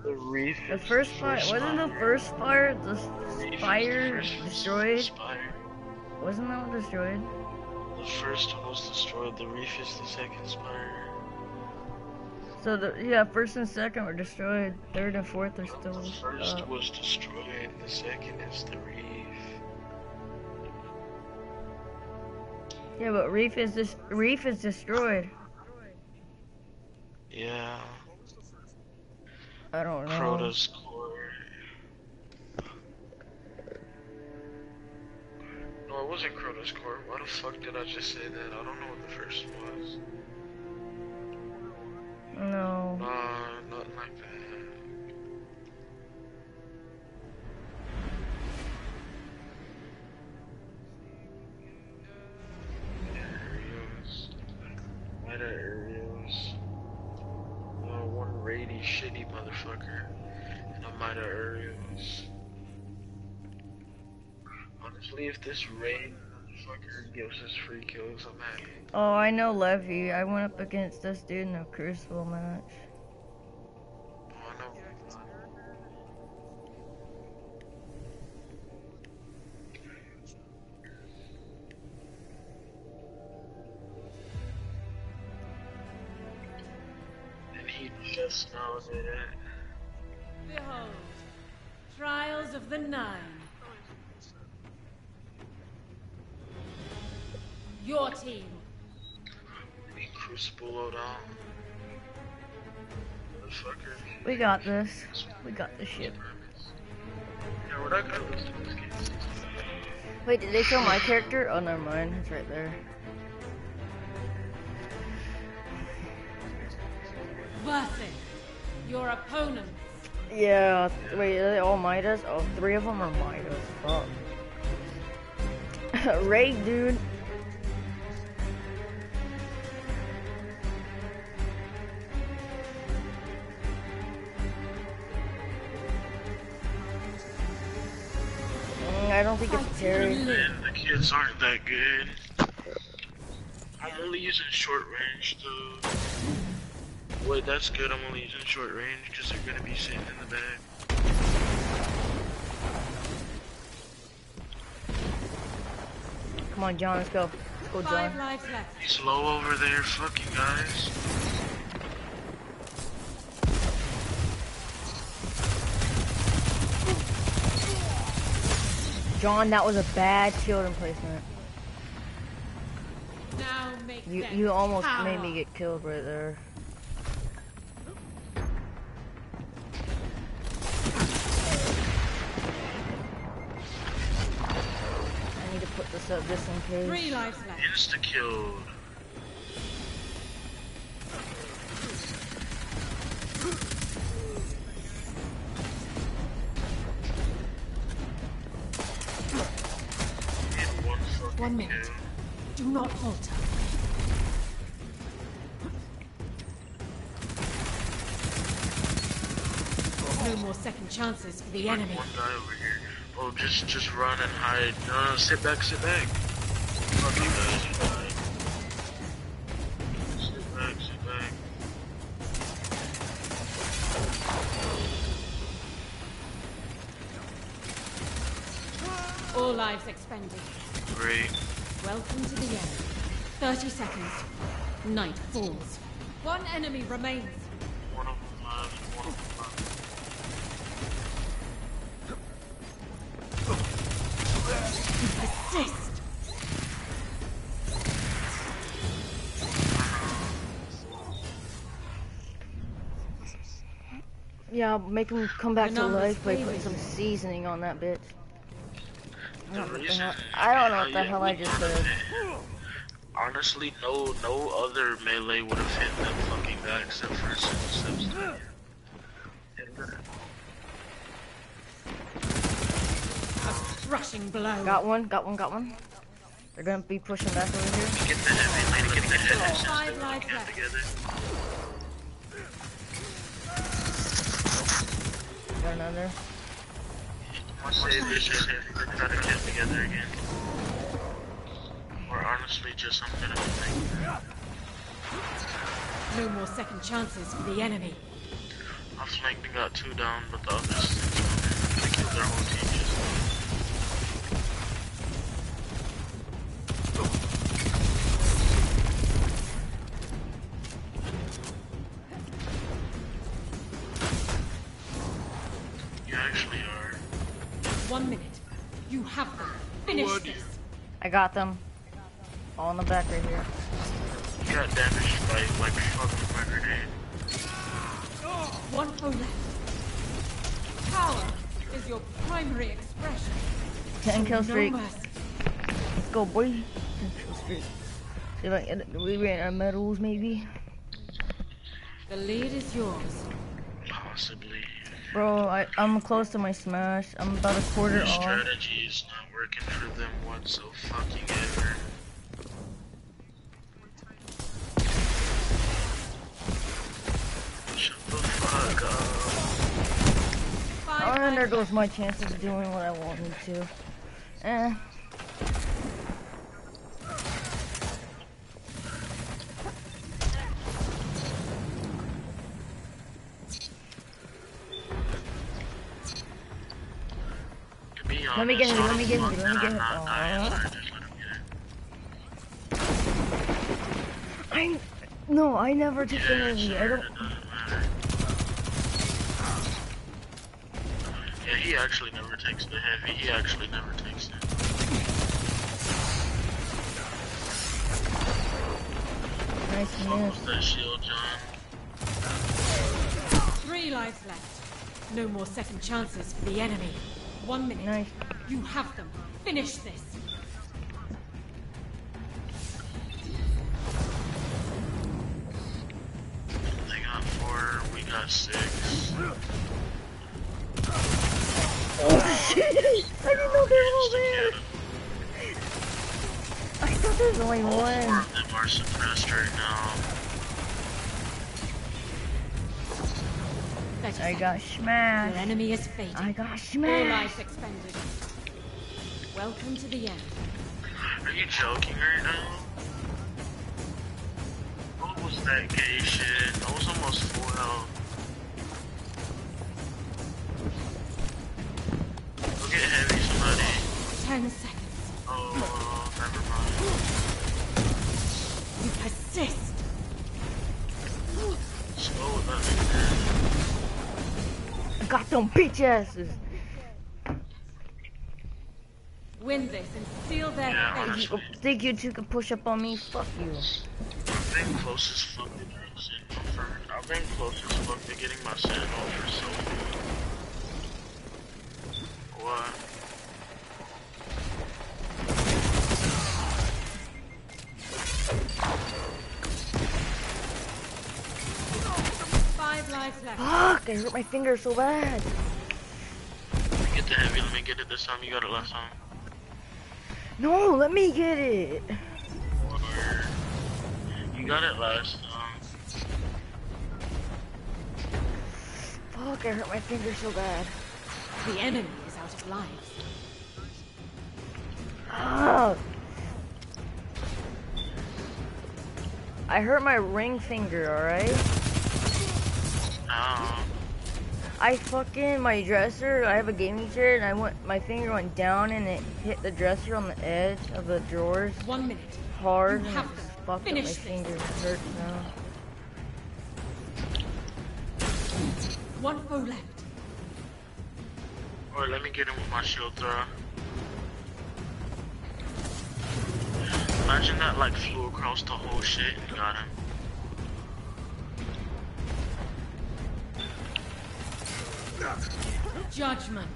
[SPEAKER 4] the reef.
[SPEAKER 1] The first fire wasn't the first fire the
[SPEAKER 4] The reef is the
[SPEAKER 1] fire destroyed?
[SPEAKER 4] Spire.
[SPEAKER 1] Wasn't that one destroyed?
[SPEAKER 4] The first one was destroyed. The reef is the second spire.
[SPEAKER 1] So the yeah, first and second were destroyed. Third and fourth are still
[SPEAKER 4] The first
[SPEAKER 1] up.
[SPEAKER 4] was destroyed. The second is the reef.
[SPEAKER 1] Yeah, but reef is this reef is destroyed.
[SPEAKER 4] Yeah.
[SPEAKER 1] I don't know.
[SPEAKER 4] Crota's core. No, it wasn't Crota's core. Why the fuck did I just say that? I don't know what the first one was.
[SPEAKER 1] No.
[SPEAKER 4] Uh, nah, nothing like that. Honestly, if this raid motherfucker gives us free kills, I'm happy.
[SPEAKER 1] Oh, I know Levy. I went up against this dude in a Crucible match. Got this. We got this shit.
[SPEAKER 4] Yeah, we're not gonna lose to this game.
[SPEAKER 1] Wait, did they kill my character? Oh, never mind. It's right there.
[SPEAKER 2] Versus your opponent.
[SPEAKER 1] Yeah. Wait, are they all Midas? Oh, three of them are Midas. Fuck. Oh. Ray, dude. I don't think it's Terry.
[SPEAKER 4] Man, the kids aren't that good. I'm only using short range though. Wait, that's good. I'm only using short range because they're gonna be sitting in the back.
[SPEAKER 1] Come on, John, let's go. Let's go,
[SPEAKER 2] Five
[SPEAKER 1] John.
[SPEAKER 2] lives left.
[SPEAKER 4] He's low over there, fucking guys.
[SPEAKER 1] John, that was a bad shield emplacement.
[SPEAKER 2] Now make
[SPEAKER 1] You you almost
[SPEAKER 2] cower.
[SPEAKER 1] made me get killed right there. I need to put this up just in case.
[SPEAKER 2] Three lives left.
[SPEAKER 4] Insta killed.
[SPEAKER 2] One minute. Do not falter. No more second chances for the enemy.
[SPEAKER 4] One here. Oh, just just run and hide. No, no, sit back, sit back. Fuck you guys, you died. Sit back, sit back.
[SPEAKER 2] All lives expended.
[SPEAKER 4] Great.
[SPEAKER 2] Welcome to the end. 30 seconds. Night falls. One enemy remains.
[SPEAKER 4] One of them left, one of them left.
[SPEAKER 2] Assist.
[SPEAKER 1] Yeah, make him come back to life by putting some seasoning on that bitch. I don't know what the hell, I don't know what the hell I just
[SPEAKER 4] wanna
[SPEAKER 1] said.
[SPEAKER 4] hit- Honestly, no no other melee would have hit that fucking guy except for Simple Steps.
[SPEAKER 2] A crushing blow.
[SPEAKER 1] Got one, got one, got one. They're gonna be pushing back over here.
[SPEAKER 4] Get the heavy lady, get the heavy
[SPEAKER 2] Five
[SPEAKER 4] they're
[SPEAKER 2] lives left.
[SPEAKER 4] together.
[SPEAKER 1] Got another.
[SPEAKER 4] This is if we're trying to get together again. Or honestly, just.
[SPEAKER 2] No more second chances for the enemy.
[SPEAKER 4] I flanked and got two down, but the others they killed their whole team just
[SPEAKER 1] I got them. All in the back right here.
[SPEAKER 4] You got damaged by like fucking my grenade.
[SPEAKER 2] One foe left. Power is your primary expression.
[SPEAKER 1] 10 kill streak.
[SPEAKER 2] mercy.
[SPEAKER 1] Let's go, boy. 10 kill streak. See if I can we ran our medals, maybe.
[SPEAKER 2] The lead is yours.
[SPEAKER 4] Possibly.
[SPEAKER 1] Bro, I, I'm close to my smash. I'm about a quarter
[SPEAKER 4] Your
[SPEAKER 1] off.
[SPEAKER 4] strategy is not working for them whatso fucking ever. Shut the fuck up.
[SPEAKER 2] Five
[SPEAKER 1] Oh, and there goes my chances of doing what I wanted to. Eh. Let me get him, let me get him, let me get him.
[SPEAKER 4] not dying,
[SPEAKER 1] Aw.
[SPEAKER 4] so just let him get it.
[SPEAKER 1] I. No, I never took the
[SPEAKER 4] Yeah,
[SPEAKER 1] heavy. I don't.
[SPEAKER 4] it doesn't matter. Yeah, he actually never takes the heavy. He actually never takes it.
[SPEAKER 1] Nice
[SPEAKER 4] Fuck
[SPEAKER 1] miss.
[SPEAKER 4] with that shield, John.
[SPEAKER 2] Three lives left. No more second chances for the enemy. One minute.
[SPEAKER 1] Nice.
[SPEAKER 2] You have them. Finish this.
[SPEAKER 4] They got four, we got six. Oh.
[SPEAKER 1] I didn't know there was
[SPEAKER 4] Yeah,
[SPEAKER 1] there. I thought there was only
[SPEAKER 4] all four
[SPEAKER 1] one.
[SPEAKER 4] of them are suppressed right now.
[SPEAKER 1] I
[SPEAKER 2] seconds.
[SPEAKER 1] got
[SPEAKER 2] Your enemy is fading.
[SPEAKER 1] I got
[SPEAKER 2] All
[SPEAKER 1] smashed.
[SPEAKER 2] lives expended. Welcome to the end.
[SPEAKER 4] Are you joking right now? What was that gay shit? I was almost full health. Go get heavy, somebody.
[SPEAKER 2] Ten seconds.
[SPEAKER 4] Oh, never mind.
[SPEAKER 2] You persist.
[SPEAKER 1] Got them bitch asses.
[SPEAKER 2] Win this and seal their
[SPEAKER 4] Yeah,
[SPEAKER 2] fate.
[SPEAKER 4] honestly.
[SPEAKER 1] Think you two can push up on me? Fuck you.
[SPEAKER 4] I've been close as fuck to getting sand for. I've been close as fuck to getting my sand off for so long. What?
[SPEAKER 1] Fuck! I hurt my finger so bad.
[SPEAKER 4] Get the heavy, let me get it this time. You got it last time.
[SPEAKER 1] No, let me get it.
[SPEAKER 4] You got it last time.
[SPEAKER 1] Fuck, I hurt my finger so bad.
[SPEAKER 2] The enemy is out of life.
[SPEAKER 1] Ah. I hurt my ring finger, alright?
[SPEAKER 4] Oh,
[SPEAKER 1] I fucking my dresser. I have a gaming chair, and I went. My finger went down, and it hit the dresser on the edge of the drawers
[SPEAKER 2] One minute.
[SPEAKER 1] hard,
[SPEAKER 2] You
[SPEAKER 1] and it
[SPEAKER 2] have
[SPEAKER 1] just
[SPEAKER 2] to
[SPEAKER 1] fucked up my
[SPEAKER 2] finish this.
[SPEAKER 1] finger. It hurts now.
[SPEAKER 2] One foe left.
[SPEAKER 4] or let me get him with my shield throw. Imagine that like flew across the whole shit and got him.
[SPEAKER 2] Judgment.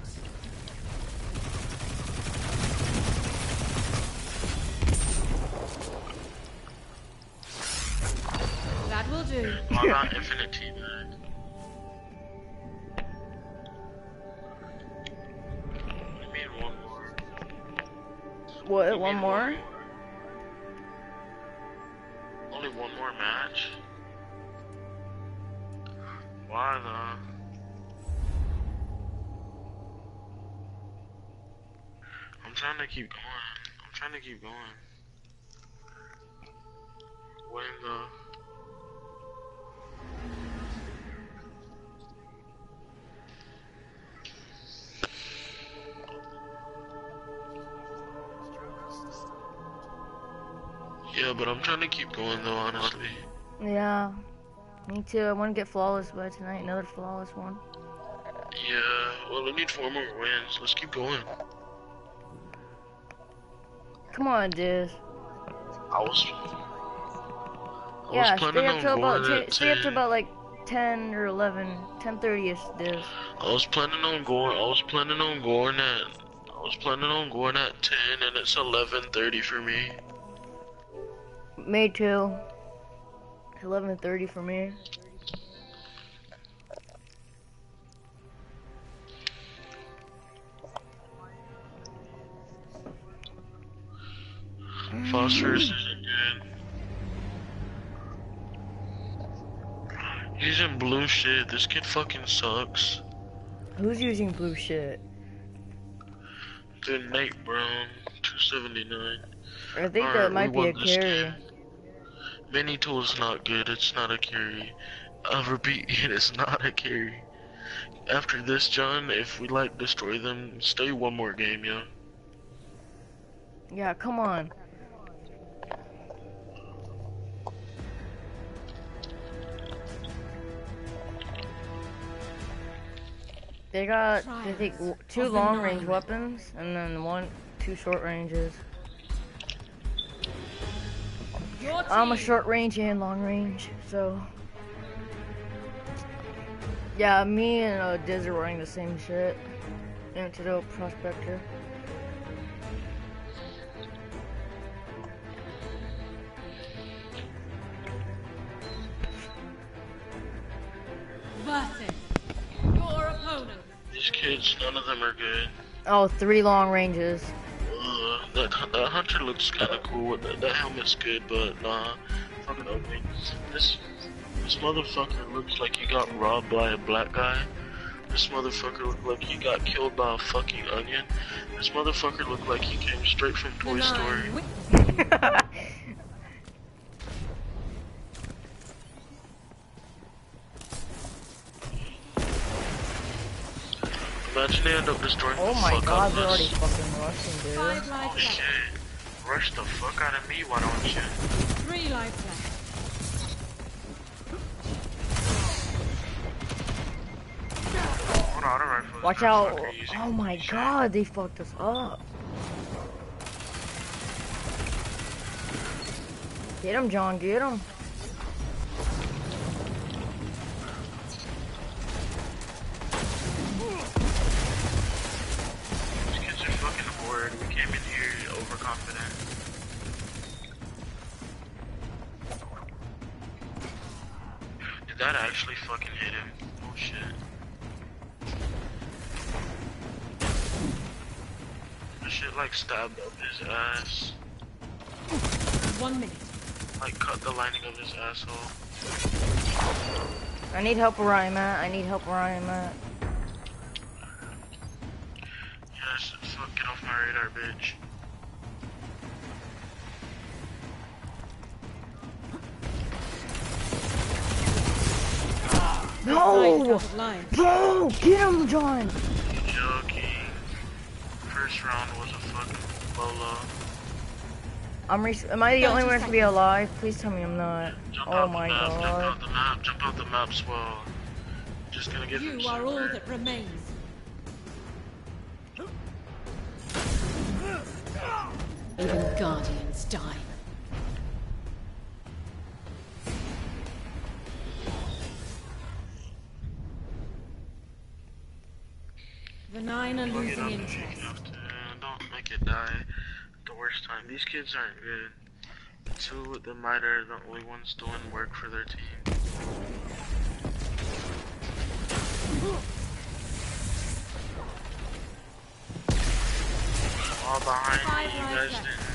[SPEAKER 2] That will do.
[SPEAKER 4] I got infinite teabag. I mean one more.
[SPEAKER 1] What?
[SPEAKER 4] You
[SPEAKER 1] One
[SPEAKER 4] mean
[SPEAKER 1] more?
[SPEAKER 4] Only one more match? Why though? Trying to keep going. I'm trying to keep going. When the Yeah, but I'm trying to keep going though, honestly.
[SPEAKER 1] Yeah. Me too. I want to get flawless by tonight. Another flawless one.
[SPEAKER 4] Yeah, well, I need four more wins. Let's keep going.
[SPEAKER 1] Come on, dude.
[SPEAKER 4] I was. I
[SPEAKER 1] Yeah,
[SPEAKER 4] was planning
[SPEAKER 1] stay up
[SPEAKER 4] on
[SPEAKER 1] to about ten, stay up to about like ten or 11, 10:30 ish, Diz.
[SPEAKER 4] I was planning on going. I was planning on going at. I was planning on going at ten, and it's eleven thirty for me.
[SPEAKER 1] Me too. Eleven thirty for me.
[SPEAKER 4] Phosphorus isn't good. He's in blue shit. This kid fucking sucks.
[SPEAKER 1] Who's using blue shit?
[SPEAKER 4] Then Nate Brown, two seventy nine.
[SPEAKER 1] I think that might be a carry.
[SPEAKER 4] Mini tool's not good. It's not a carry. I repeat, it is not a carry. After this, John, if we like destroy them, stay one more game, yeah.
[SPEAKER 1] Yeah, come on. They got, I think, two long range weapons and then one, two short ranges. I'm a short range and long range, so. Yeah, me and uh, Diz are wearing the same shit. Antiope Prospector.
[SPEAKER 4] These kids, none of them are good.
[SPEAKER 1] Oh, three long ranges.
[SPEAKER 4] Uh, that, that hunter looks kind of cool. With that, that helmet's good, but nah, fucking ugly. This this motherfucker looks like he got robbed by a black guy. This motherfucker looked like he got killed by a fucking onion. This motherfucker looked like he came straight from Toy Story.
[SPEAKER 2] nine wi-
[SPEAKER 4] Imagine they end up destroying
[SPEAKER 1] oh
[SPEAKER 4] the
[SPEAKER 1] my
[SPEAKER 4] fuck
[SPEAKER 1] god,
[SPEAKER 4] out of
[SPEAKER 1] they're already fucking rushing, dude.
[SPEAKER 2] Five lives
[SPEAKER 4] Oh
[SPEAKER 2] left.
[SPEAKER 4] shit. Rush the fuck out of me, why don't you?
[SPEAKER 2] Three lives left.
[SPEAKER 4] Hold on, rifle
[SPEAKER 1] Watch out.
[SPEAKER 4] fucking.
[SPEAKER 1] Oh my god, they fucked us up. Get him, John, get him.
[SPEAKER 4] Fucking. We came in here overconfident. Did that actually fucking hit him? Oh shit. This shit like stabbed up his ass.
[SPEAKER 2] One minute.
[SPEAKER 4] Like cut the lining of his asshole.
[SPEAKER 1] I need help where I'm at. I need help where I'm at.
[SPEAKER 4] Yes, fuck, get off my radar, bitch.
[SPEAKER 2] Side
[SPEAKER 1] No!
[SPEAKER 2] Oh, out of line.
[SPEAKER 1] Bro! Get him, John!
[SPEAKER 4] Joking. First round was a fucking Lola.
[SPEAKER 1] I'm re Am I the only one to be alive? Please tell me I'm not.
[SPEAKER 4] Jump
[SPEAKER 1] Oh
[SPEAKER 4] out
[SPEAKER 1] my
[SPEAKER 4] the map, jump
[SPEAKER 1] god.
[SPEAKER 4] out the map, jump out the map, swell. Just gonna give him
[SPEAKER 2] You are all that remains. Even guardians die. The nine are losing
[SPEAKER 4] up if you
[SPEAKER 2] interest.
[SPEAKER 4] have. Uh, don't make it die the worst time. These kids aren't good. The two with the MIDA are the only ones doing work for their team. All behind
[SPEAKER 2] Five
[SPEAKER 4] me, you guys
[SPEAKER 2] left.
[SPEAKER 4] didn't.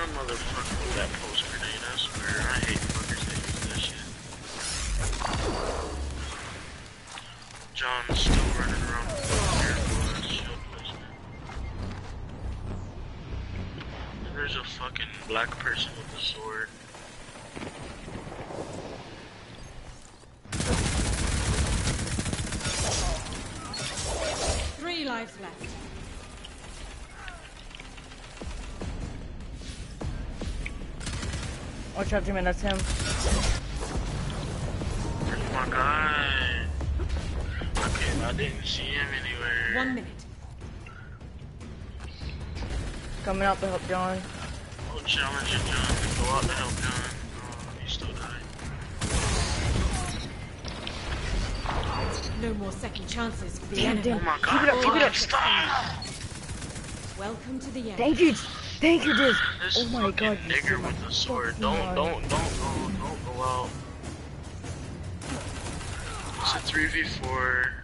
[SPEAKER 4] A motherfucker with that pulse grenade, I swear. I hate fuckers that use that shit. John's still running around with that terrible ass shield placement. There's a fucking black person with a sword.
[SPEAKER 1] Watch out, Jimmy, that's him.
[SPEAKER 4] Oh my god. Okay, I didn't see him anywhere.
[SPEAKER 2] One minute.
[SPEAKER 1] Coming out to help John.
[SPEAKER 4] I'll challenge you, John. Go out to help John. Oh, he still died.
[SPEAKER 2] No more second chances for the
[SPEAKER 1] Damn,
[SPEAKER 2] enemy.
[SPEAKER 1] damn.
[SPEAKER 4] Oh my
[SPEAKER 1] Keep it up, keep it up.
[SPEAKER 4] stop!
[SPEAKER 2] Welcome to the end.
[SPEAKER 1] Thank you, thank you, Diz.
[SPEAKER 4] This
[SPEAKER 1] Oh my god, you
[SPEAKER 4] nigger with the sword. Don't,
[SPEAKER 1] life.
[SPEAKER 4] don't, don't go, don't go out. It's a 3v4.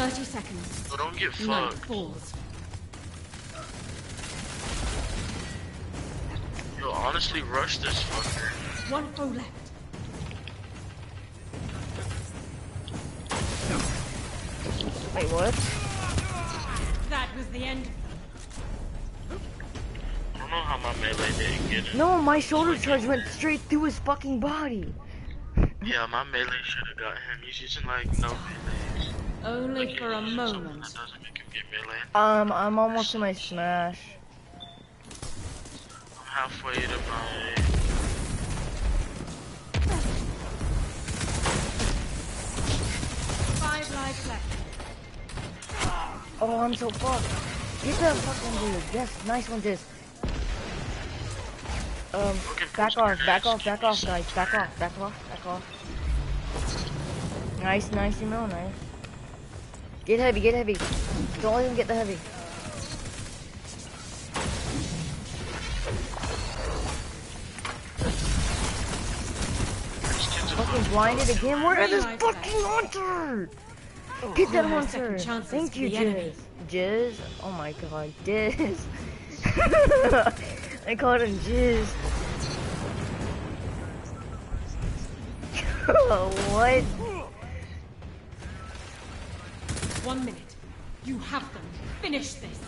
[SPEAKER 2] 30 seconds.
[SPEAKER 4] So don't get fucked.
[SPEAKER 2] falls.
[SPEAKER 4] Yo, honestly, rush this fucker.
[SPEAKER 2] One foe left.
[SPEAKER 1] Wait, what?
[SPEAKER 2] That was the end.
[SPEAKER 4] I don't know how my melee didn't get him.
[SPEAKER 1] No, my shoulder charge went straight through his fucking body.
[SPEAKER 4] Yeah, my melee should have got him. He's using like no melees.
[SPEAKER 2] Only
[SPEAKER 4] Like,
[SPEAKER 2] for a
[SPEAKER 4] he's using something
[SPEAKER 2] moment.
[SPEAKER 4] That make him get melee.
[SPEAKER 1] Um, I'm almost in my smash.
[SPEAKER 4] I'm halfway to my.
[SPEAKER 2] Five lives left.
[SPEAKER 1] Oh, I'm so fucked. Get that fucking dude. Yes, nice one, Diz. Um, back off, back off, back off, guys. Back off, back off, back off. Nice, nice, you know, nice. Get heavy, get heavy. Don't let him get the heavy.
[SPEAKER 4] These kids are
[SPEAKER 1] Fucking blinded again. Where is this fucking hunter? Get that hunter. Thank you. Jizz. Jizz. Oh my god, Jizz. I called him Jizz. what?
[SPEAKER 2] One minute. You have them. Finish this.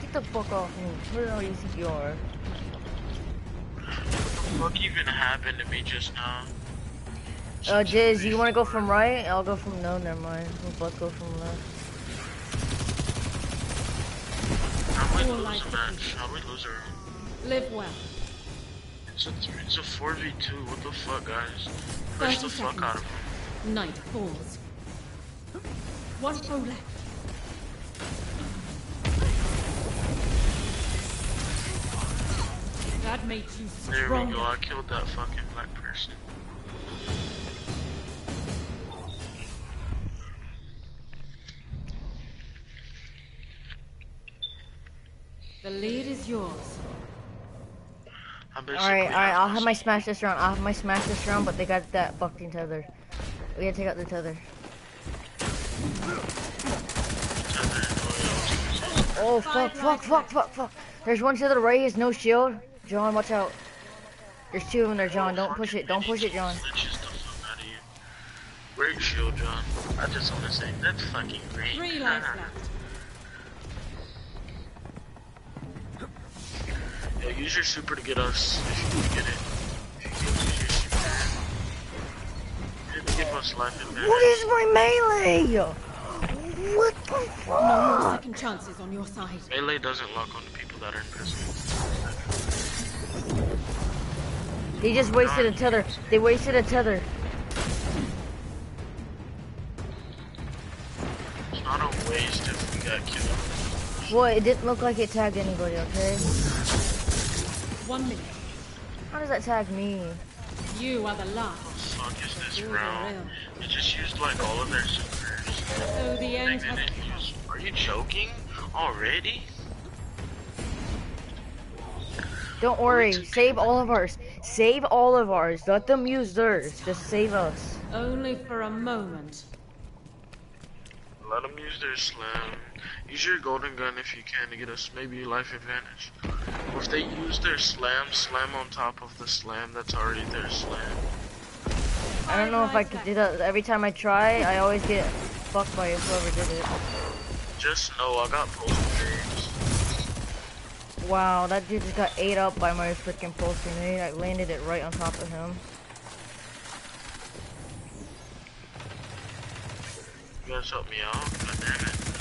[SPEAKER 1] Get the fuck off me. Where are you think you are?
[SPEAKER 4] What the fuck even happened to me just now?
[SPEAKER 1] Uh, Jizz, you wanna go from right? I'll go from, no, never mind. We'll both go from left.
[SPEAKER 4] How we
[SPEAKER 2] All
[SPEAKER 4] lose a match? How we lose a
[SPEAKER 2] Live well.
[SPEAKER 4] It's a, it's a 4v2. What the fuck, guys? Push
[SPEAKER 2] 30
[SPEAKER 4] the fuck out of him.
[SPEAKER 2] Night falls. One foe left. That made you strong.
[SPEAKER 4] There we go. I killed that fucking black person.
[SPEAKER 2] The lead is yours.
[SPEAKER 1] Alright, alright, I'll have my smash this round. I'll have my smash this round, but they got that fucking tether. We gotta take out the tether. Oh fuck, fuck, fuck, fuck, fuck. There's one to the right, he has no shield. John, watch out. There's two of them there, John. Don't push it, don't push it, John.
[SPEAKER 4] Glitches the fuck out of you. Great shield, John. I just want to say, that's fucking great.
[SPEAKER 2] Three lives left.
[SPEAKER 4] Yo, use your super to get us, if you can get it. If you can use your super. It'll give us life advantage.
[SPEAKER 1] What is my melee? What the fuck?
[SPEAKER 2] No more second chances on your side.
[SPEAKER 4] Melee doesn't lock on the people that are in prison.
[SPEAKER 1] They just wasted a tether. They wasted a tether.
[SPEAKER 4] It's not a waste if we got killed.
[SPEAKER 1] Well, it didn't look like it tagged anybody, okay?
[SPEAKER 2] One minute.
[SPEAKER 1] How does that tag me?
[SPEAKER 2] You are the last.
[SPEAKER 4] What the Fuck is this
[SPEAKER 2] Ooh,
[SPEAKER 4] round?
[SPEAKER 2] real.
[SPEAKER 4] They just used like all of their supers.
[SPEAKER 2] So the end
[SPEAKER 4] They didn't use. Are you joking? Already?
[SPEAKER 1] Don't worry. Save all of ours. Save all of ours. Let them use theirs. Just save us.
[SPEAKER 2] Only for a moment.
[SPEAKER 4] Let them use their slam. Use your golden gun if you can to get us maybe life advantage. Or if they use their slam, slam on top of the slam that's already their slam.
[SPEAKER 1] I don't know if I could do that. Every time I try, I always get fucked by whoever did it.
[SPEAKER 4] Just know I got pulse grenades.
[SPEAKER 1] Wow, that dude just got ate up by my freaking pulse grenade. I landed it right on top of him.
[SPEAKER 4] You guys help me out? God damn it.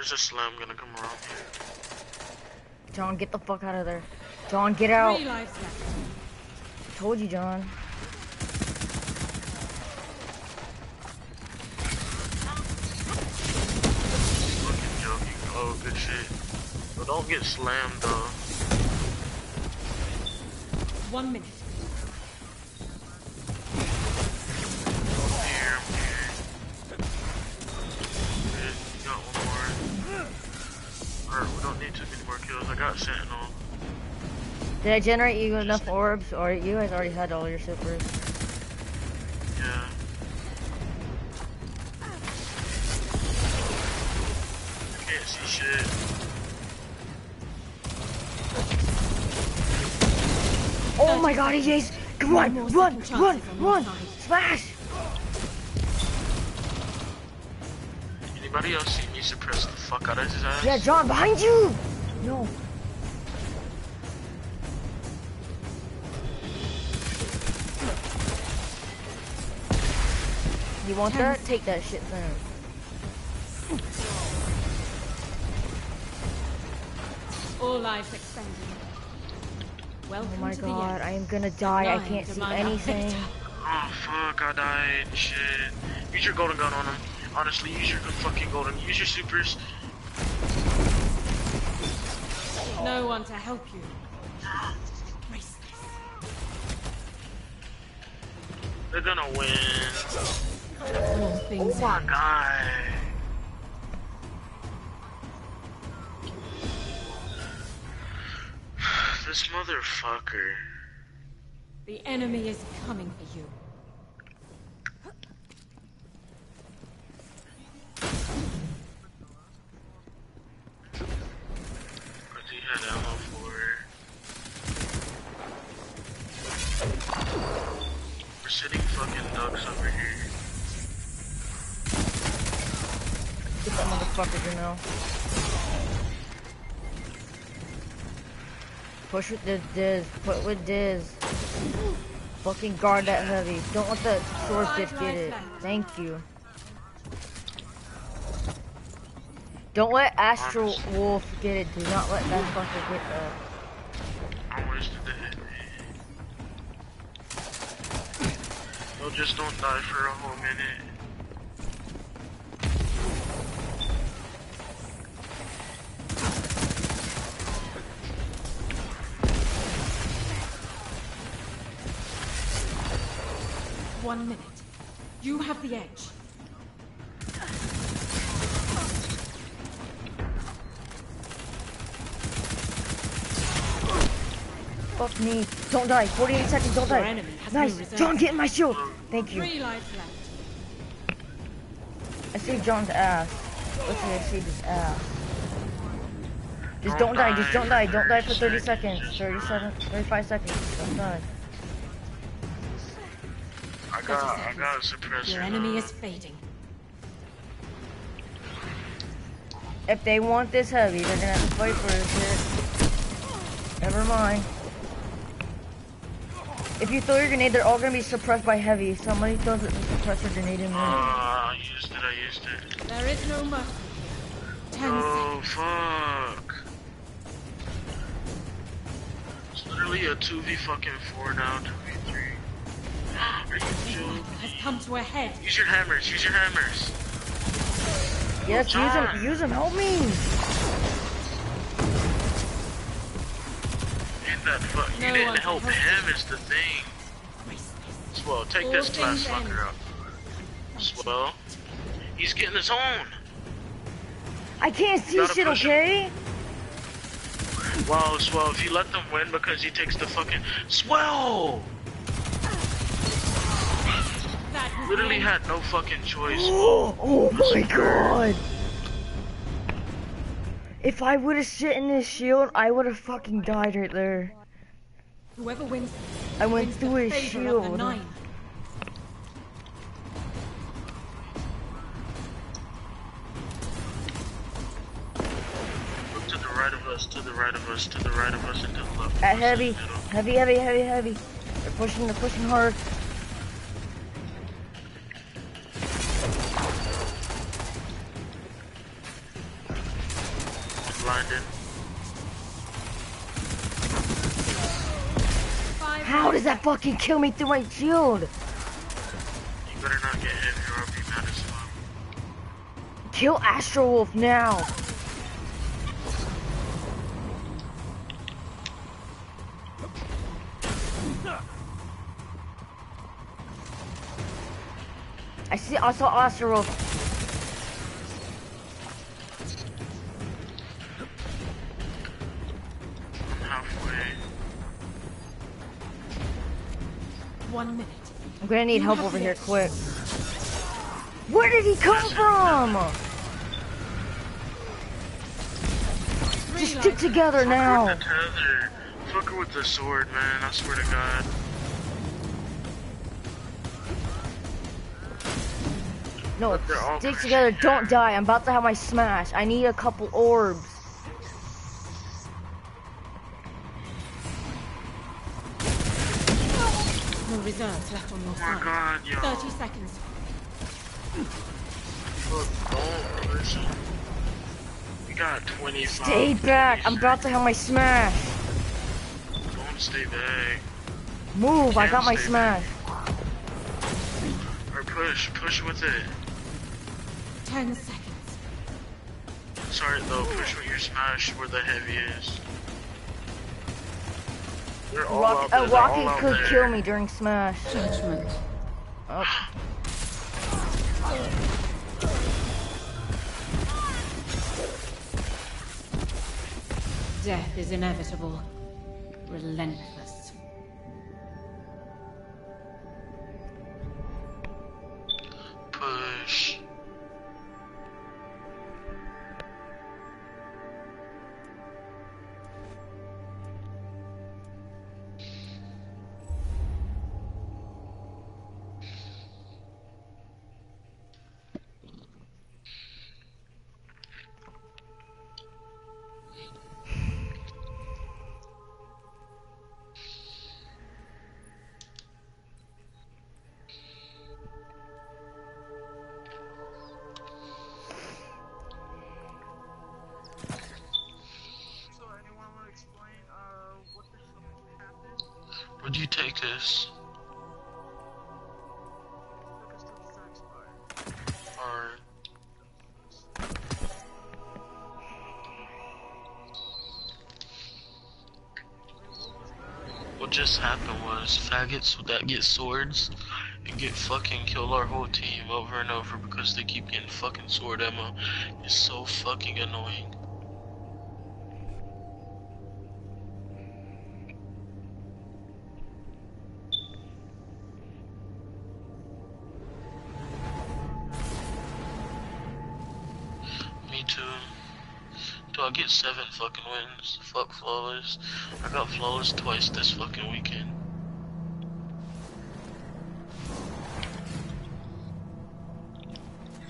[SPEAKER 4] There's a slam gonna come around here.
[SPEAKER 1] John, get the fuck out of there. John, get out.
[SPEAKER 2] Three lives left.
[SPEAKER 1] Told you, John.
[SPEAKER 4] Fucking joking. Oh, good shit. But don't get slammed though.
[SPEAKER 2] One minute.
[SPEAKER 4] Alright, we don't need too many more kills. I got Sentinel.
[SPEAKER 1] Did I generate you enough orbs, or you guys already had all your supers?
[SPEAKER 4] Yeah. I can't see shit.
[SPEAKER 1] Oh my god, EJ's! Come on,
[SPEAKER 2] more
[SPEAKER 1] run, run,
[SPEAKER 2] chances on your
[SPEAKER 1] run!
[SPEAKER 2] side.
[SPEAKER 1] Smash!
[SPEAKER 4] Anybody else see me suppress the fuck out of his ass?
[SPEAKER 1] Yeah, John, behind you! No. You want that? Take that shit then.
[SPEAKER 2] All lives expended. Welcome
[SPEAKER 1] Oh my
[SPEAKER 2] to
[SPEAKER 1] god,
[SPEAKER 2] the
[SPEAKER 1] I am gonna die. I can't see
[SPEAKER 2] my
[SPEAKER 1] anything.
[SPEAKER 2] victor.
[SPEAKER 4] Oh fuck, I died. Shit. Use your golden gun on him. Honestly, use your fucking golden. Use your supers.
[SPEAKER 2] No one to help you.
[SPEAKER 4] They're gonna win. Oh my god. This motherfucker.
[SPEAKER 2] The enemy is coming for you.
[SPEAKER 4] Cause he had ammo for. We're sitting fucking ducks over here.
[SPEAKER 1] Get that motherfucker, you know. Push with the Diz. Put with Diz. Fucking guard that heavy. Don't let that sword bitch get it. Thank you. Don't let Astral Wolf get it. Do not let that fucker get that.
[SPEAKER 4] I wasted the hit. No, just don't die for a whole minute.
[SPEAKER 2] One minute. You have the edge.
[SPEAKER 1] Fuck me. Don't die. 48 seconds, don't
[SPEAKER 2] Your
[SPEAKER 1] die. Nice.
[SPEAKER 2] no reserve.
[SPEAKER 1] John, get in my shield. Thank you.
[SPEAKER 2] Three lives left.
[SPEAKER 1] I see John's ass. Let's see, I see his ass. Just
[SPEAKER 4] Don't
[SPEAKER 1] don't die, just don't die, don't die for 30
[SPEAKER 4] 30
[SPEAKER 1] seconds. 37, 35 seconds. Don't die.
[SPEAKER 4] I got, I got a suppressor.
[SPEAKER 2] Your enemy
[SPEAKER 4] uh,
[SPEAKER 2] is fading.
[SPEAKER 1] If they want this heavy, they're gonna have to fight for this shit. Never mind. If you throw your grenade, they're all gonna be suppressed by heavy. Somebody throws a suppressor grenade in
[SPEAKER 4] Uh,
[SPEAKER 1] there.
[SPEAKER 4] I used it, I used it.
[SPEAKER 2] There is no mercy. Ten seconds.
[SPEAKER 4] Oh, fuck. It's literally a 2v fucking 4 now, 2v3. Are you joking?
[SPEAKER 2] has come to a head.
[SPEAKER 4] Use your hammers, use your hammers.
[SPEAKER 1] Yes, use them, use them, help me!
[SPEAKER 4] And that fuck, you didn't help
[SPEAKER 2] help
[SPEAKER 4] him is the thing. Swell, take
[SPEAKER 2] All
[SPEAKER 4] this
[SPEAKER 2] things
[SPEAKER 4] last
[SPEAKER 2] end.
[SPEAKER 4] fucker out. Swell. He's getting his own.
[SPEAKER 1] I can't see shit,
[SPEAKER 4] push 'em.
[SPEAKER 1] okay?
[SPEAKER 4] Wow, Swell, if you let them win because he takes the fucking... Swell! Literally had no fucking choice.
[SPEAKER 1] Oh, oh my god! If I would've shit in this shield, I would've fucking died right there.
[SPEAKER 2] Whoever wins
[SPEAKER 1] I went
[SPEAKER 2] wins
[SPEAKER 1] through
[SPEAKER 2] the
[SPEAKER 1] his
[SPEAKER 2] favor of the
[SPEAKER 1] shield.
[SPEAKER 4] to the right of us, to the right of us, to the right of us, and to the left.
[SPEAKER 1] At heavy,
[SPEAKER 4] in the middle.
[SPEAKER 1] heavy, heavy, heavy, heavy. They're pushing, they're pushing hard. Fucking kill me through my shield?
[SPEAKER 4] You better not get hit or I'll be mad as fuck.
[SPEAKER 1] Kill Astro Wolf now. I see. I saw Astro Wolf. Gonna need help over here, quick. Where did he come from? Just stick together
[SPEAKER 4] Fuck
[SPEAKER 1] now.
[SPEAKER 4] with. Fuck her with the sword, man. I swear to God.
[SPEAKER 1] No,
[SPEAKER 4] But they're all
[SPEAKER 1] stick together. Don't die. I'm about to have my smash. I need a couple orbs.
[SPEAKER 2] Reserves left on your
[SPEAKER 4] Oh my
[SPEAKER 2] side.
[SPEAKER 4] God, yo.
[SPEAKER 2] Thirty seconds.
[SPEAKER 4] Fuck. We got 25.
[SPEAKER 1] Stay back. I'm about to have my smash.
[SPEAKER 4] Don't stay back.
[SPEAKER 1] Move. I got my
[SPEAKER 4] stay
[SPEAKER 1] smash.
[SPEAKER 4] Or push, push with it.
[SPEAKER 2] Ten seconds.
[SPEAKER 4] Sorry though, push with your smash where the heavy is. They're
[SPEAKER 1] Rock,
[SPEAKER 4] out there,
[SPEAKER 1] a
[SPEAKER 4] they're
[SPEAKER 1] rocket could
[SPEAKER 4] there.
[SPEAKER 1] kill me during smash.
[SPEAKER 2] Judgment.
[SPEAKER 1] Oh.
[SPEAKER 2] Death is inevitable. Relentless.
[SPEAKER 5] What
[SPEAKER 4] just happened was faggots that get swords and get fucking kill our whole team over and over because they keep getting fucking sword ammo. It's so fucking annoying. Fucking wins. Fuck flawless. I got flawless twice this fucking weekend.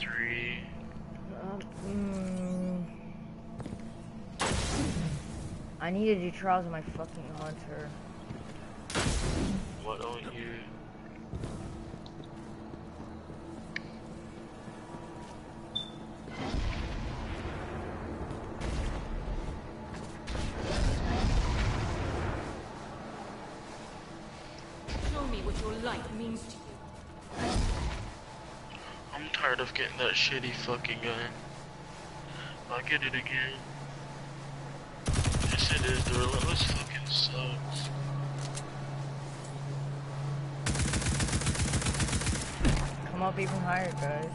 [SPEAKER 4] Three.
[SPEAKER 1] Um, mm, I need to do trials of my fucking hunter.
[SPEAKER 4] What on you? That shitty fucking gun. I'll get it again. Yes it is, the relentless fucking sucks.
[SPEAKER 1] Come up even higher, guys.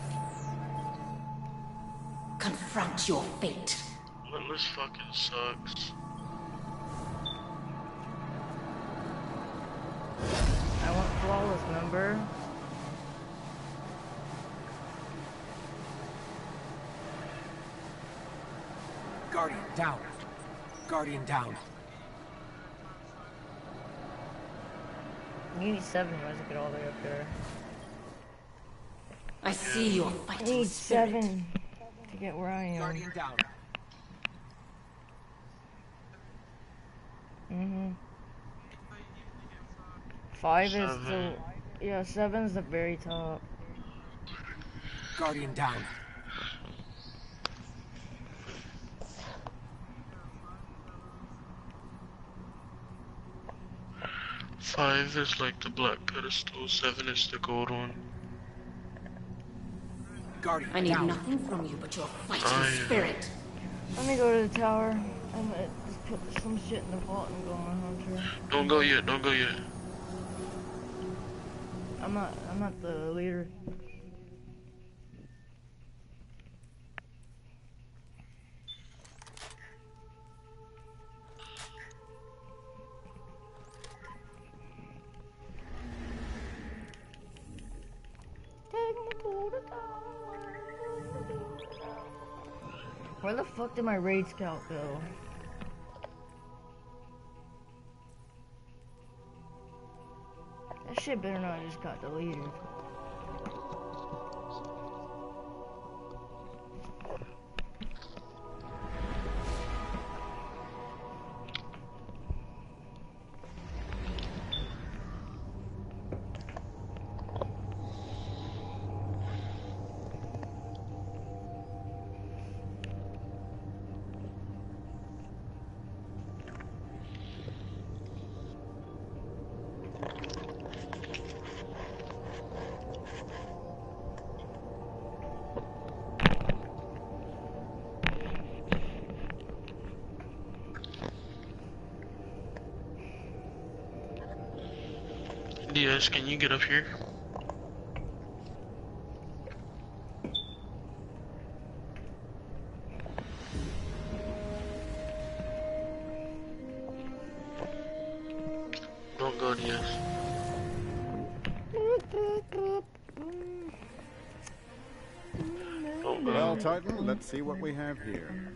[SPEAKER 2] Confront your fate.
[SPEAKER 4] Relentless fucking sucks.
[SPEAKER 1] I want flawless, number.
[SPEAKER 6] Guardian down. Guardian down.
[SPEAKER 1] You need seven wins to get all the way up there.
[SPEAKER 2] I see your
[SPEAKER 1] I
[SPEAKER 2] fighting
[SPEAKER 1] need
[SPEAKER 2] spirit.
[SPEAKER 1] seven to get where I am.
[SPEAKER 6] Guardian down.
[SPEAKER 1] Mm-hmm. Five is the
[SPEAKER 4] Seven.
[SPEAKER 1] yeah, seven's the very top.
[SPEAKER 6] Guardian down.
[SPEAKER 4] Five is like the black pedestal, seven is the gold one.
[SPEAKER 6] Guardian
[SPEAKER 2] I need
[SPEAKER 6] down.
[SPEAKER 2] nothing from you but your fighting
[SPEAKER 4] I-
[SPEAKER 2] spirit.
[SPEAKER 1] Let me go to the tower. I'm gonna uh, just put some shit in the vault and go on hunter.
[SPEAKER 4] Don't go yet, don't go yet.
[SPEAKER 1] I'm not I'm not the leader. Did my raid scout go? That shit better not just got deleted.
[SPEAKER 4] Diaz, can you get up here? Don't go. Don't.
[SPEAKER 7] Well, Titan, let's see what we have here.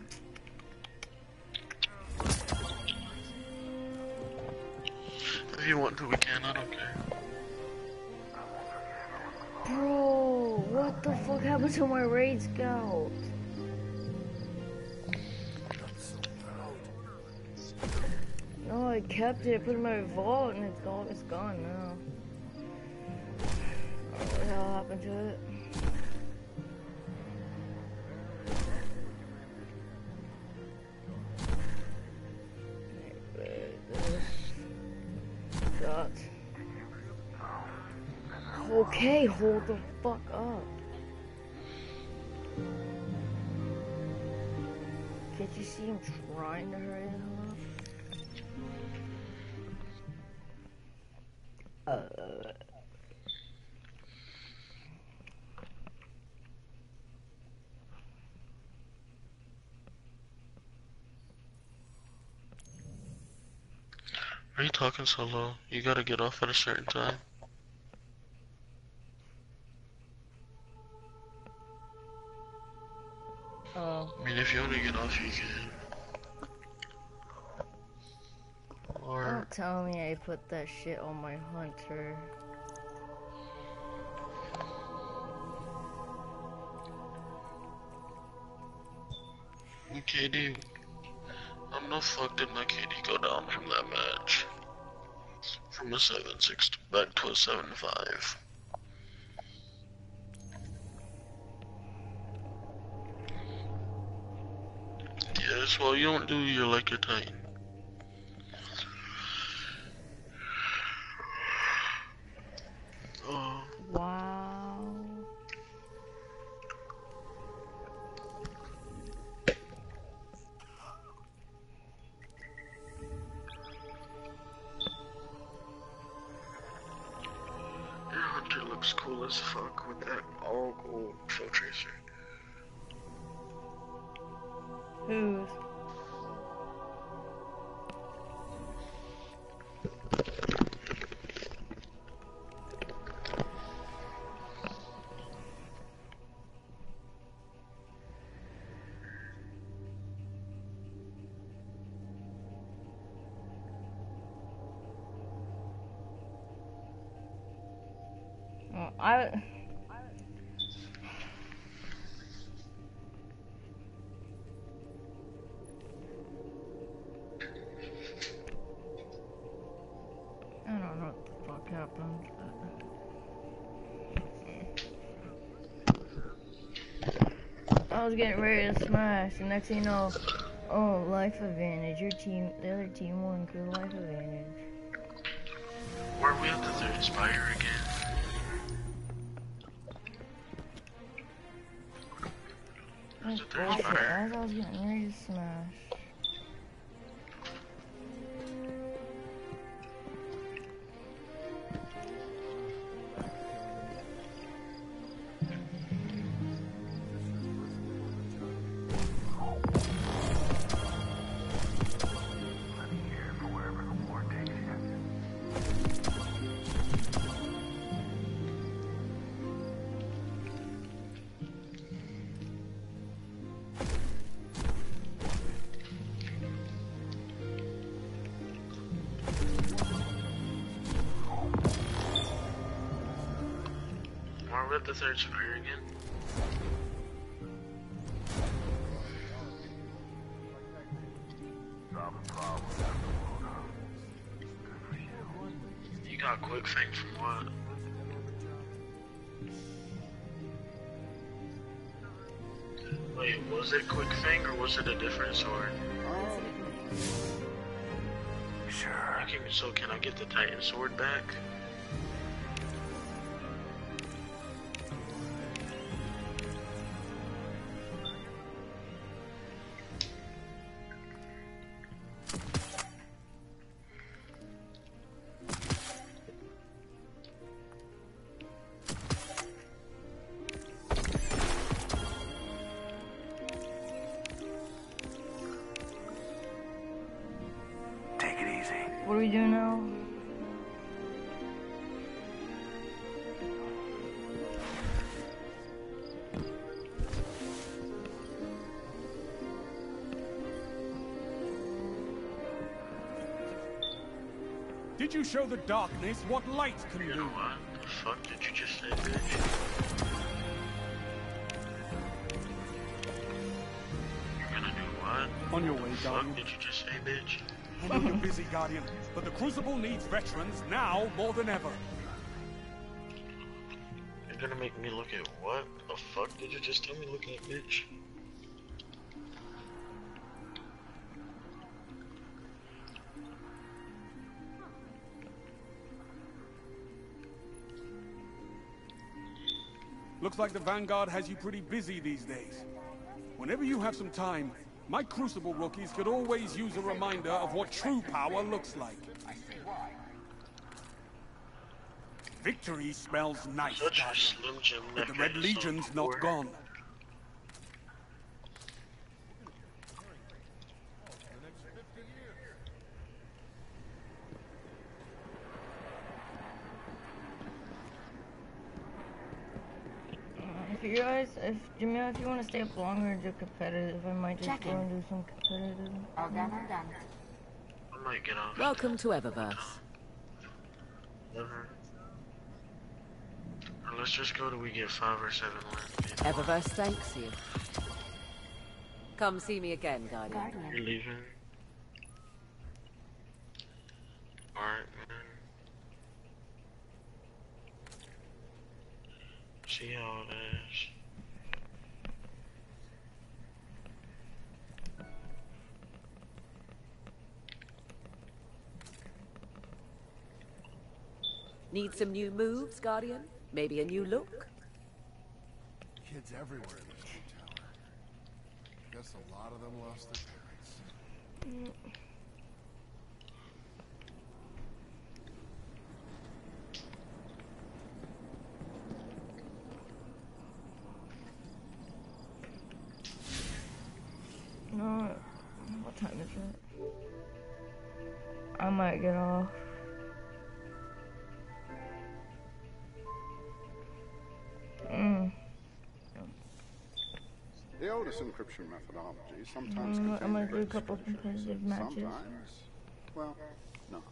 [SPEAKER 4] To
[SPEAKER 1] my raid scout? No, I kept it, put it in my vault, and it's gone. It's gone now. What the hell happened to it. You see him trying to hurry the hell up? Uh.
[SPEAKER 4] Are you talking so low? You gotta get off at a certain time. Don't
[SPEAKER 1] tell me I put that shit on my hunter.
[SPEAKER 4] KD, I'm not fucked in my KD go down from that match. From a 7-6 back to a 7-5. Well you don't do your like a
[SPEAKER 1] I. I don't know what the fuck happened. I was getting ready to smash, and next thing you know, oh, life advantage. Your team, the other team won because life advantage.
[SPEAKER 4] Where are we at the third spire again? Where's the third
[SPEAKER 1] Bullshit, as I was getting ready to smash.
[SPEAKER 4] Where are we at the third spire again? You got Quickfang from what? Wait, was it quick thing or was it a different sword? Oh.
[SPEAKER 6] Sure.
[SPEAKER 4] Okay, so can I get the Titan sword back?
[SPEAKER 6] Show the darkness what light can do?
[SPEAKER 4] what? The fuck did you just say, bitch? You're gonna do what?
[SPEAKER 6] On your way,
[SPEAKER 4] Fuck
[SPEAKER 6] Guardian.
[SPEAKER 4] did you just say, bitch?
[SPEAKER 6] I know you're busy, Guardian, but the Crucible needs veterans now more than ever.
[SPEAKER 4] You're gonna make me look at what? The fuck did you just tell me look at, bitch?
[SPEAKER 6] Looks like the Vanguard has you pretty busy these days. Whenever you have some time, my Crucible rookies could always use a reminder of what true power looks like. Victory smells nice,
[SPEAKER 4] Such a slim Jim
[SPEAKER 6] but the Red Legion's not gone.
[SPEAKER 1] If you guys, if Jamil, if you want to stay up longer and do competitive, I might just go and do some competitive.
[SPEAKER 8] All done, all done.
[SPEAKER 4] I might get off.
[SPEAKER 8] Welcome to Eververse.
[SPEAKER 4] Never. Or let's just go till we get five or seven wins.
[SPEAKER 8] Eververse thanks you. Come see me again, Guardian.
[SPEAKER 4] You're leaving. Alright, man. See how it is.
[SPEAKER 8] Need some new moves, Guardian? Maybe a new look?
[SPEAKER 9] Kids everywhere in this new tower. Guess a lot of them lost their parents.
[SPEAKER 1] Mm,
[SPEAKER 7] oldest methodology sometimes
[SPEAKER 1] Mm, I'm gonna do a couple
[SPEAKER 7] scriptures,
[SPEAKER 1] competitive matches.
[SPEAKER 7] Sometimes, well, not.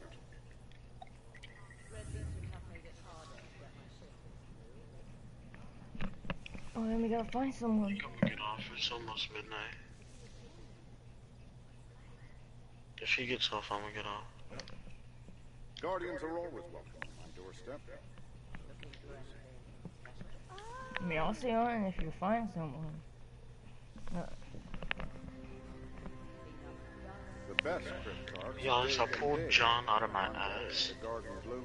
[SPEAKER 1] Oh, then we gotta find someone.
[SPEAKER 4] Come and get off. It's almost midnight. If he gets off, I'm gonna get off.
[SPEAKER 7] Guardians are always welcome on my doorstep.
[SPEAKER 1] I mean, I'll see on if you find someone.
[SPEAKER 7] The best crypt cards.
[SPEAKER 4] To I pulled. John out of my ass.
[SPEAKER 7] The Guardian Blue.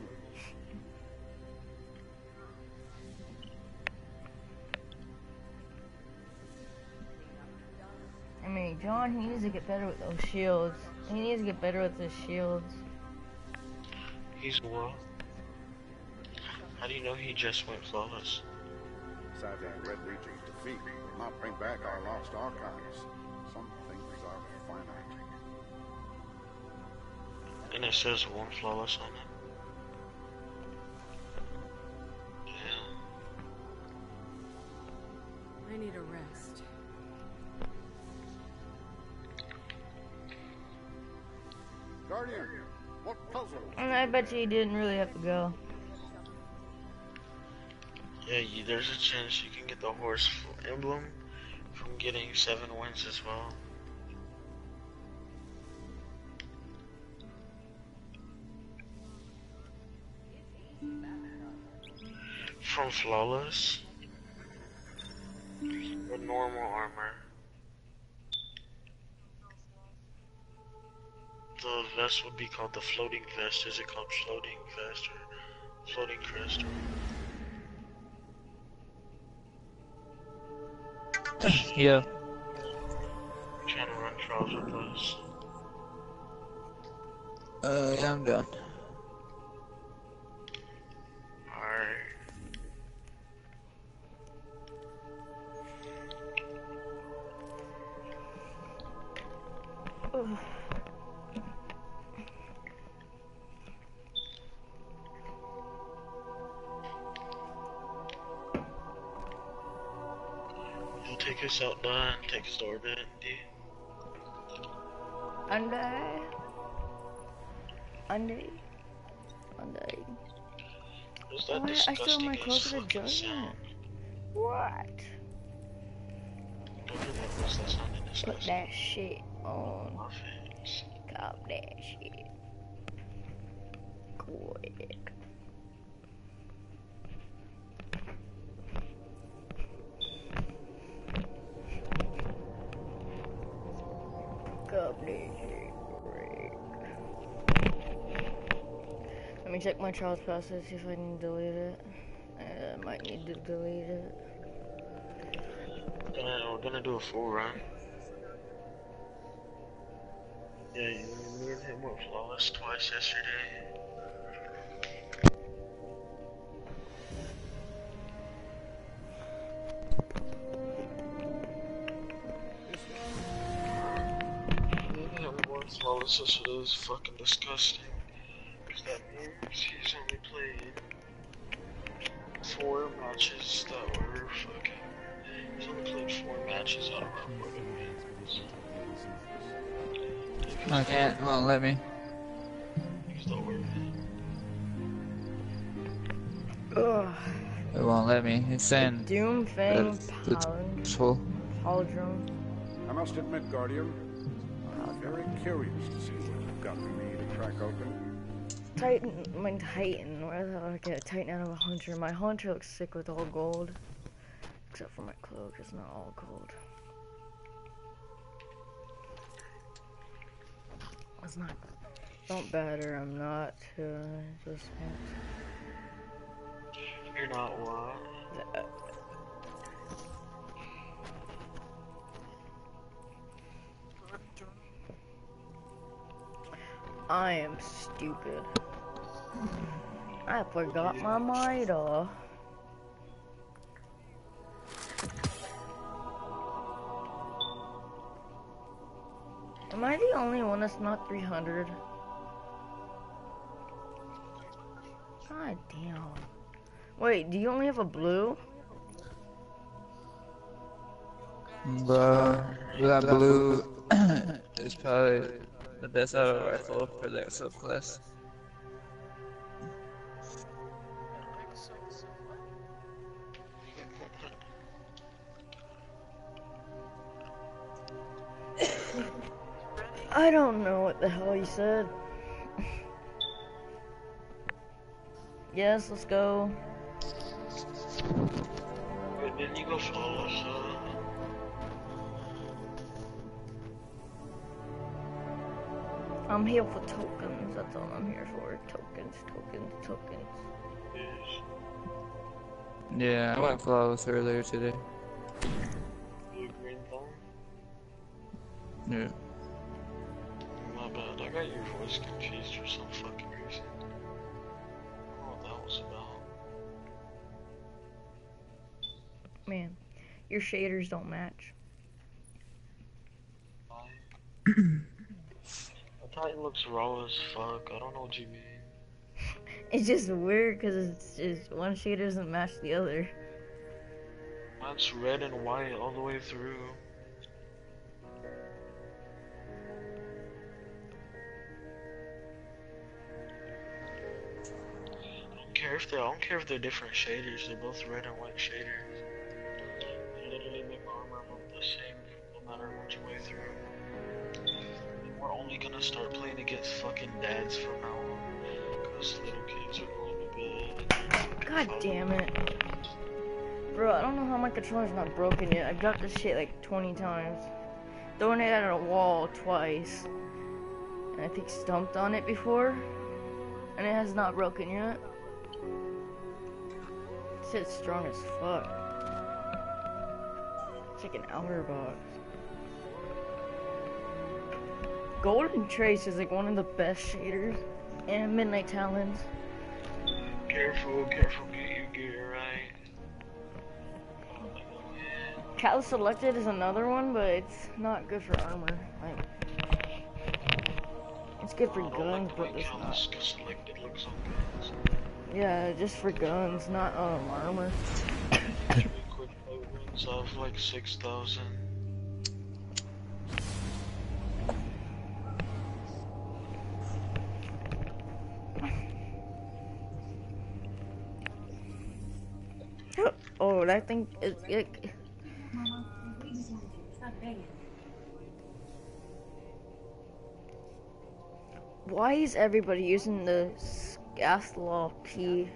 [SPEAKER 1] I mean, John, he needs to get better with those shields. He needs to get better with his shields.
[SPEAKER 4] He's what? How do you know he just went flawless?
[SPEAKER 7] Sadly, Red Legion's defeat will not bring back our lost archives. Some things are finite.
[SPEAKER 4] And it says one flawless on it.
[SPEAKER 8] I need a rest.
[SPEAKER 7] Guardian, what puzzle?
[SPEAKER 1] And I bet you he didn't really have to go.
[SPEAKER 4] Yeah, you, there's a chance you can get the horse emblem from getting seven wins as well. From flawless, the normal armor. The vest would be called the floating vest. Is it called floating vest or floating crest?
[SPEAKER 10] Yeah.
[SPEAKER 4] Trying to run trials with us.
[SPEAKER 10] Uh, yeah, I'm done.
[SPEAKER 4] He'll take us out there and take to orbit, D.
[SPEAKER 1] Under. Under. Under.
[SPEAKER 4] What's that
[SPEAKER 1] Why, I still
[SPEAKER 4] disgusting
[SPEAKER 1] my clothes to
[SPEAKER 4] fucking
[SPEAKER 1] Jordan.
[SPEAKER 4] sound?
[SPEAKER 1] What?
[SPEAKER 4] Don't do that, what's that sounding
[SPEAKER 1] Put that shit on. Stop that shit. Quick. Check my child's process, see if I can delete it. I might need to delete it.
[SPEAKER 4] We're gonna, we're gonna do a full run. Yeah, you, and him went flawless twice yesterday. Me and him went flawless yesterday was fucking disgusting. Cause that means he's only played four matches that were fucking. He's only played four matches out of our four wins.
[SPEAKER 10] I can't. Won't let me.
[SPEAKER 4] still it.
[SPEAKER 1] Ugh.
[SPEAKER 10] It won't let me. It's saying
[SPEAKER 1] Doom Fang Paladin. Pauldron.
[SPEAKER 7] I must admit, Guardian, I'm very curious to see what you've got for me to crack open.
[SPEAKER 1] Titan, my Titan. Where the hell did I get a Titan out of a Hunter? My Hunter looks sick with all gold. Except for my cloak, it's not all gold. It's not. Don't better, I'm not. Uh, just.
[SPEAKER 4] You're not what?
[SPEAKER 1] I am stupid. I forgot my MIDA. Am I the only one that's not 300? God damn. Wait, do you only have a blue?
[SPEAKER 10] You got blue. it's probably the best auto rifle for that subclass.
[SPEAKER 1] I don't know what the hell you said. yes, let's go.
[SPEAKER 4] Wait, didn't you go flawless? Uh,
[SPEAKER 1] I'm here for tokens. That's all I'm here for. Tokens, tokens, tokens.
[SPEAKER 10] Yeah, I went flawless earlier today.
[SPEAKER 4] blue green thumb?
[SPEAKER 10] Yeah.
[SPEAKER 4] My bad, I got your voice confused for some fucking reason. I don't know what that was about.
[SPEAKER 1] Man, your shaders don't match.
[SPEAKER 4] Titan looks raw as fuck, I don't know what you mean.
[SPEAKER 1] It's just weird because it's just one shader doesn't match the other.
[SPEAKER 4] Mine's red and white all the way through. I don't care if they're I don't care if they're different shaders, they're both red and white shaders. They literally make my armor look the same no matter which way through. We're only gonna start playing against fucking dads from now on. Because little kids are going to bed.
[SPEAKER 1] God damn it. Bro, I don't know how my controller's not broken yet. I've dropped this shit like 20 times. Throwing it at a wall twice. And I think stumped on it before. And it has not broken yet. Shit's strong as fuck. It's like an OtterBox. Golden Trace is like one of the best shaders. And Midnight Talons.
[SPEAKER 4] Careful, careful, get your gear right.
[SPEAKER 1] Calus Selected is another one, but it's not good for armor. Like, it's good for guns,
[SPEAKER 4] like
[SPEAKER 1] but it's
[SPEAKER 4] Calus
[SPEAKER 1] not.
[SPEAKER 4] selected looks on guns.
[SPEAKER 1] Yeah, just for guns, not um armor.
[SPEAKER 4] Three quick play wins of like 6,000.
[SPEAKER 1] Oh, that thing is it. Why is everybody using the Scathelocke P?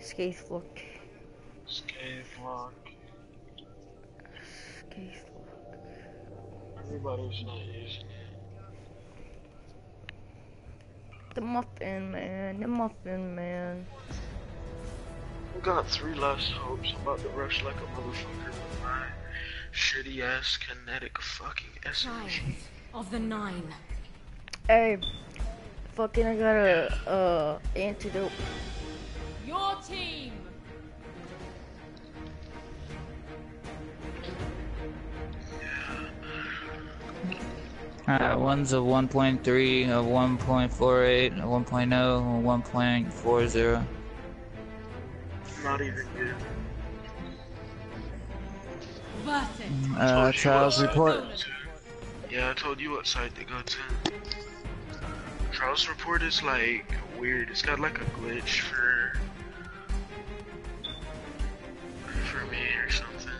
[SPEAKER 1] Scathelocke.
[SPEAKER 4] Scathe lock.
[SPEAKER 1] Scathelocke.
[SPEAKER 4] Everybody's not using it.
[SPEAKER 1] The Muffin Man, the Muffin Man.
[SPEAKER 4] We got three last hopes. I'm about to rush like a motherfucker with my shitty ass kinetic fucking SMG.
[SPEAKER 2] Of the nine.
[SPEAKER 1] Hey, fucking, I got a uh antidote.
[SPEAKER 2] Your team.
[SPEAKER 10] Alright, one's a 1.3, a 1.48, a 1.0, a 1.40.
[SPEAKER 4] Not even good.
[SPEAKER 2] Worth it.
[SPEAKER 10] Uh, trials report.
[SPEAKER 4] Yeah, I told you what side to go to. Trials report is like weird. It's got like a glitch for for me or something.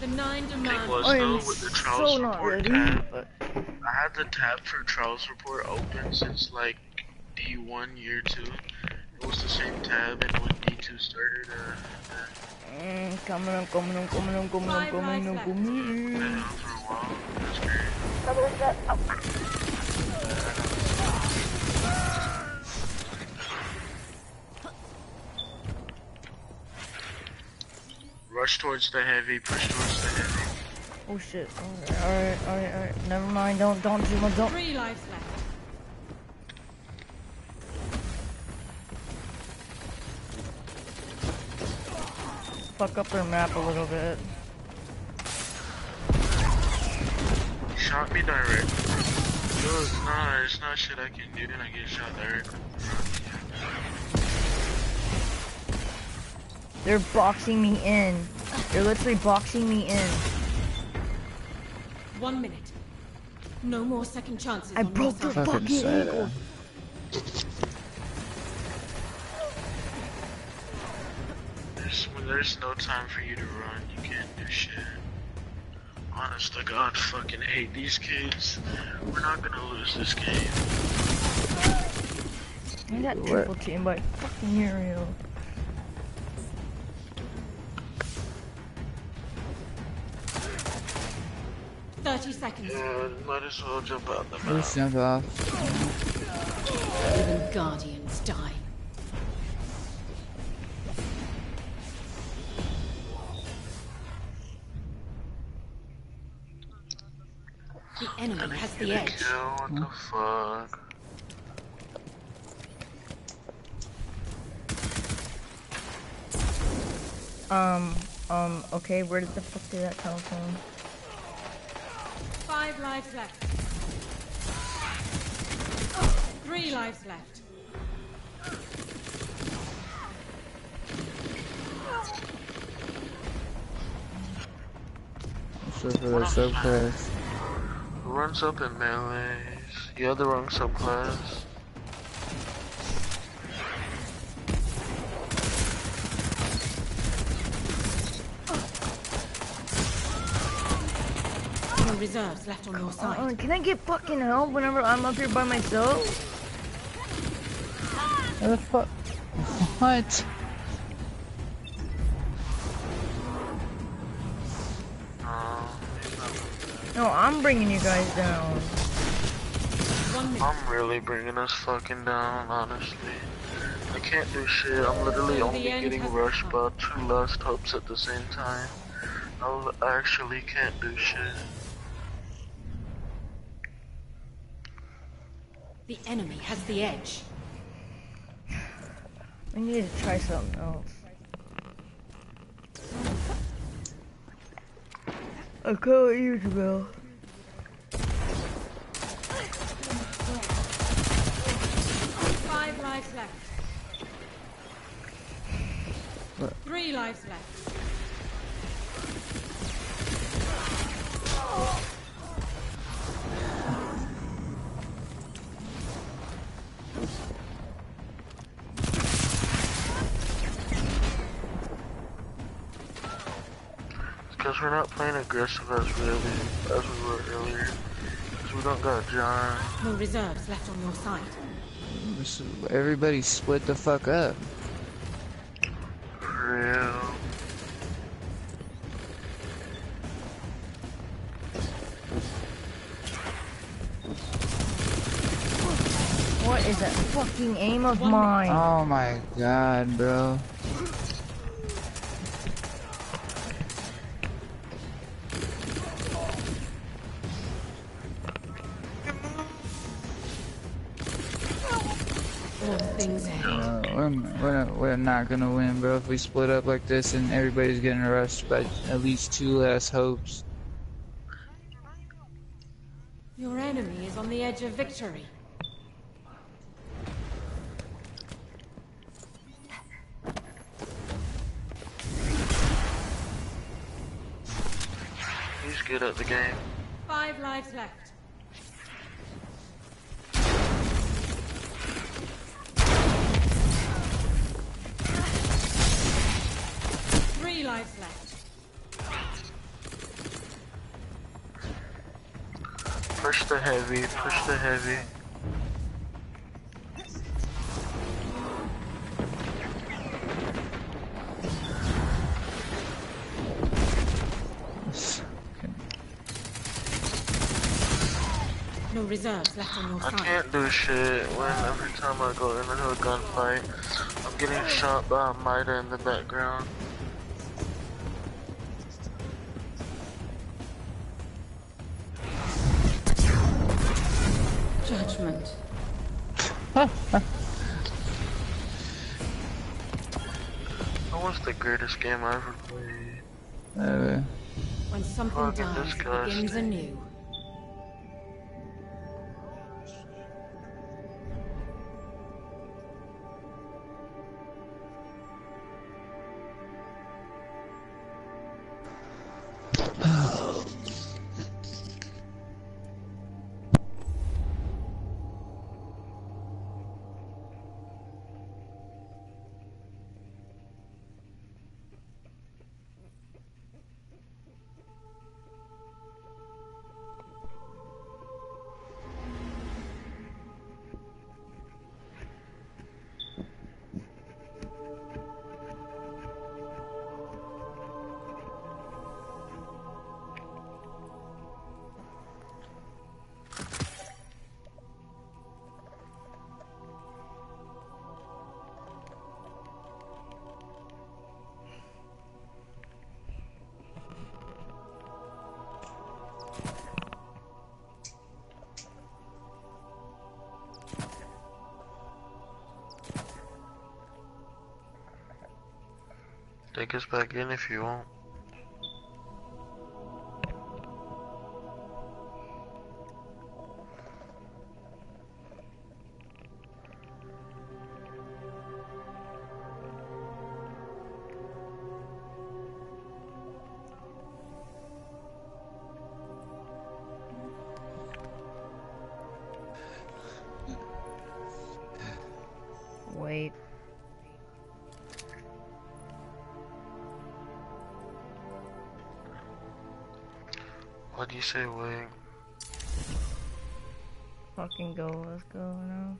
[SPEAKER 2] The nine
[SPEAKER 4] Thing
[SPEAKER 2] demand.
[SPEAKER 4] was
[SPEAKER 1] I am so not ready,
[SPEAKER 4] tab,
[SPEAKER 1] but
[SPEAKER 4] I had the tab for Trials report open since like D1 year two. It was the same tab, and when D2 started, uh,
[SPEAKER 1] mm, coming on, coming on, coming on, coming on,
[SPEAKER 2] Five
[SPEAKER 1] coming
[SPEAKER 2] left.
[SPEAKER 1] coming
[SPEAKER 4] been
[SPEAKER 1] on.
[SPEAKER 4] for a while. That's great. Rush towards the heavy, push towards the heavy.
[SPEAKER 1] Oh shit. Alright, alright, alright, alright. Never mind. Don't, don't, Juma, don't.
[SPEAKER 2] Three lives left.
[SPEAKER 1] Fuck up their map a little bit.
[SPEAKER 4] Shot me direct. No, it's not. It's not shit I can do, and I get shot direct.
[SPEAKER 1] They're boxing me in. They're literally boxing me in
[SPEAKER 2] one minute. No more second chances.
[SPEAKER 1] I broke
[SPEAKER 2] your
[SPEAKER 10] fucking,
[SPEAKER 1] fucking.
[SPEAKER 4] There's, when there's no time for you to run, you can't do shit. Honest to God, fucking hate these kids. We're not gonna lose this game.
[SPEAKER 1] I got triple team by fucking Ariel.
[SPEAKER 2] 30 seconds.
[SPEAKER 4] Yeah, might as well jump out the map.
[SPEAKER 10] Off.
[SPEAKER 2] Even guardians die. The enemy has the edge.
[SPEAKER 4] Kill, what the fuck?
[SPEAKER 1] Um, um, okay, where did the fuck did that come from?
[SPEAKER 2] Five lives left. Three lives left.
[SPEAKER 10] So for the subclass.
[SPEAKER 4] Runs up in melees? You have the wrong subclass.
[SPEAKER 2] No reserves left on your side.
[SPEAKER 1] Uh, can I get fucking help whenever I'm up here by myself?
[SPEAKER 10] What the fuck? What?
[SPEAKER 4] No,
[SPEAKER 1] No, I'm bringing you guys down.
[SPEAKER 4] I'm really bringing us fucking down, honestly. I can't do shit. I'm literally only getting rushed by two last hopes at the same time. I actually can't do shit.
[SPEAKER 2] The enemy has the edge.
[SPEAKER 1] We need to try something else. I can't use Bill.
[SPEAKER 2] Five lives left.
[SPEAKER 10] What?
[SPEAKER 2] Three lives left.
[SPEAKER 4] Because we're not playing aggressive as really as we were earlier. Because we don't got John.
[SPEAKER 2] No reserves left on your side.
[SPEAKER 10] Just Everybody split the fuck up.
[SPEAKER 4] For real.
[SPEAKER 1] What is that fucking aim of mine?
[SPEAKER 10] Oh my god, bro. Not gonna win, bro. If we split up like this and everybody's getting rushed by at least two last hopes.
[SPEAKER 2] Your enemy is on the edge of victory.
[SPEAKER 4] He's good at the game.
[SPEAKER 2] Five lives left. Three lives left.
[SPEAKER 4] Push the heavy, push the heavy.
[SPEAKER 2] No reserves left on your
[SPEAKER 4] I can't do shit when every time I go into a gunfight, I'm getting shot by a MIDA in the background. Game I ever played.
[SPEAKER 10] Uh,
[SPEAKER 2] When something dies, it
[SPEAKER 4] disgusting.
[SPEAKER 2] begins anew.
[SPEAKER 4] Take us back in if you want. Say, Wing?
[SPEAKER 1] Fucking go, let's go now.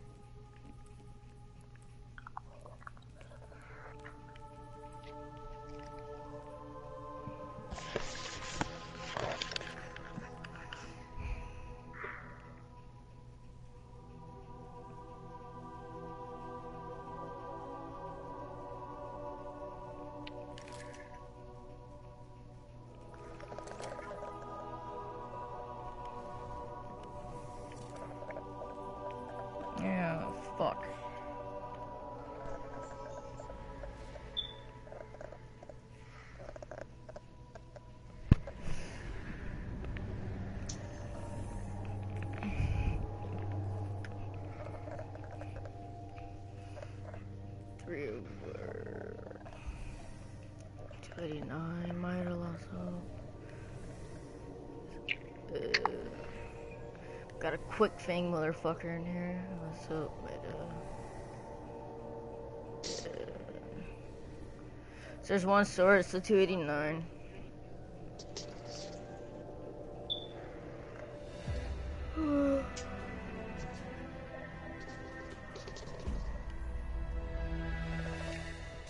[SPEAKER 1] Got a quick thing, motherfucker, in here. What's up, but, uh, uh, so there's one sword, it's the 289.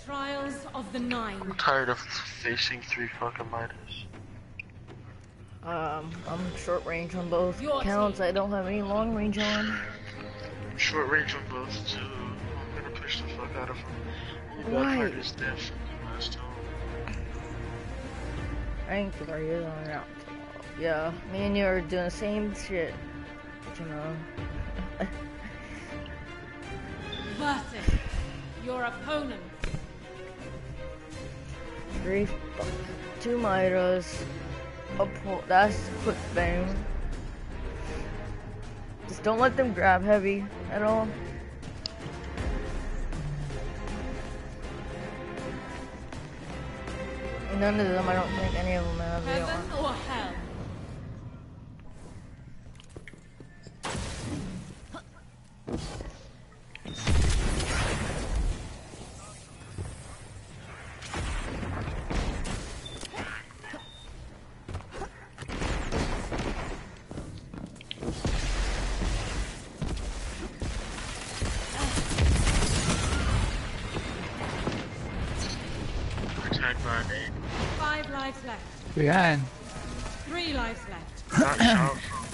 [SPEAKER 2] Trials of the Nine.
[SPEAKER 4] I'm tired of facing three fucking MIDAs.
[SPEAKER 1] Um, I'm short range on both
[SPEAKER 2] Your
[SPEAKER 1] counts. I don't have any long range on.
[SPEAKER 4] Short range on both, too. I'm gonna push the fuck out of him. That
[SPEAKER 1] Why?
[SPEAKER 4] part is dead from the last time.
[SPEAKER 1] I ain't think are you on out. Yeah, me and you are doing the same shit. You know.
[SPEAKER 2] Versus your opponent.
[SPEAKER 1] Three, fuck, two MIDAs. That's quick bang. Just don't let them grab heavy at all. None of them, I don't think any of them have
[SPEAKER 2] Heaven or hell? Lives left.
[SPEAKER 10] Behind.
[SPEAKER 2] Three lives left.
[SPEAKER 4] Not shot from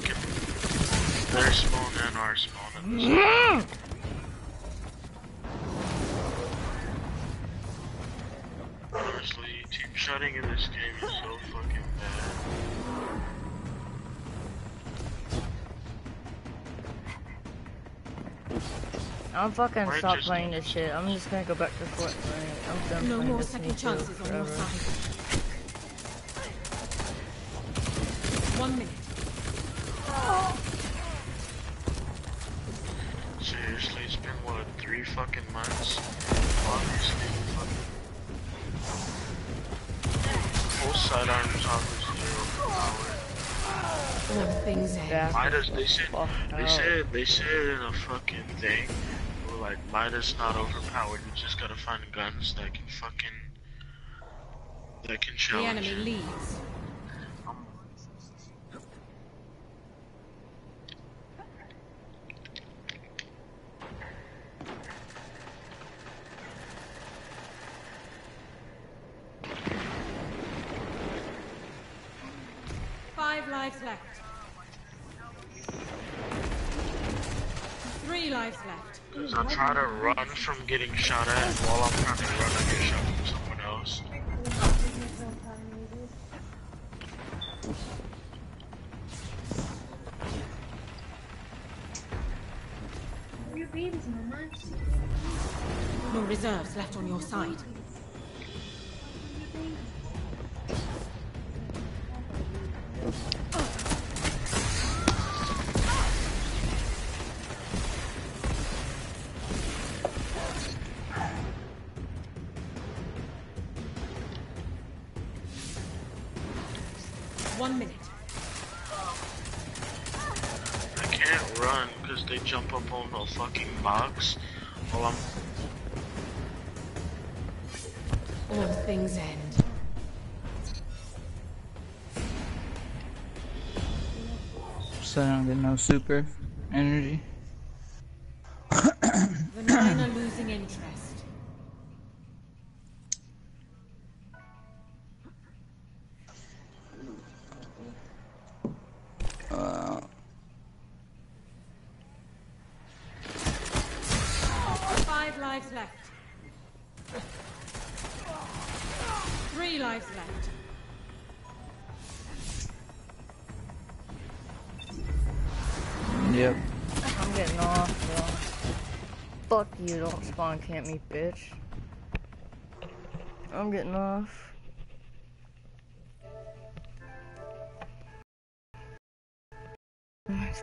[SPEAKER 4] fucking their spawn and our spawn at the same time. Honestly, team shotting in this game is so fucking bad.
[SPEAKER 1] I'm fucking
[SPEAKER 4] Might
[SPEAKER 1] stop playing this shit. I'm just gonna go back to Fortnite. I'm done
[SPEAKER 2] No
[SPEAKER 1] playing
[SPEAKER 2] more
[SPEAKER 1] Destiny
[SPEAKER 2] second
[SPEAKER 1] 2
[SPEAKER 2] chances on your
[SPEAKER 1] forever.
[SPEAKER 2] side.
[SPEAKER 4] Said, they said in a fucking thing, like, MIDAs not overpowered, you just gotta find guns that can fucking, that can
[SPEAKER 2] The
[SPEAKER 4] challenge.
[SPEAKER 2] enemy leads. Five lives left. Three lives left.
[SPEAKER 4] Cause I try to run from getting shot at the fucking box while I'm
[SPEAKER 2] All things end.
[SPEAKER 10] So I don't get no super energy.
[SPEAKER 1] Spawn camp me, bitch. I'm getting off. Fuck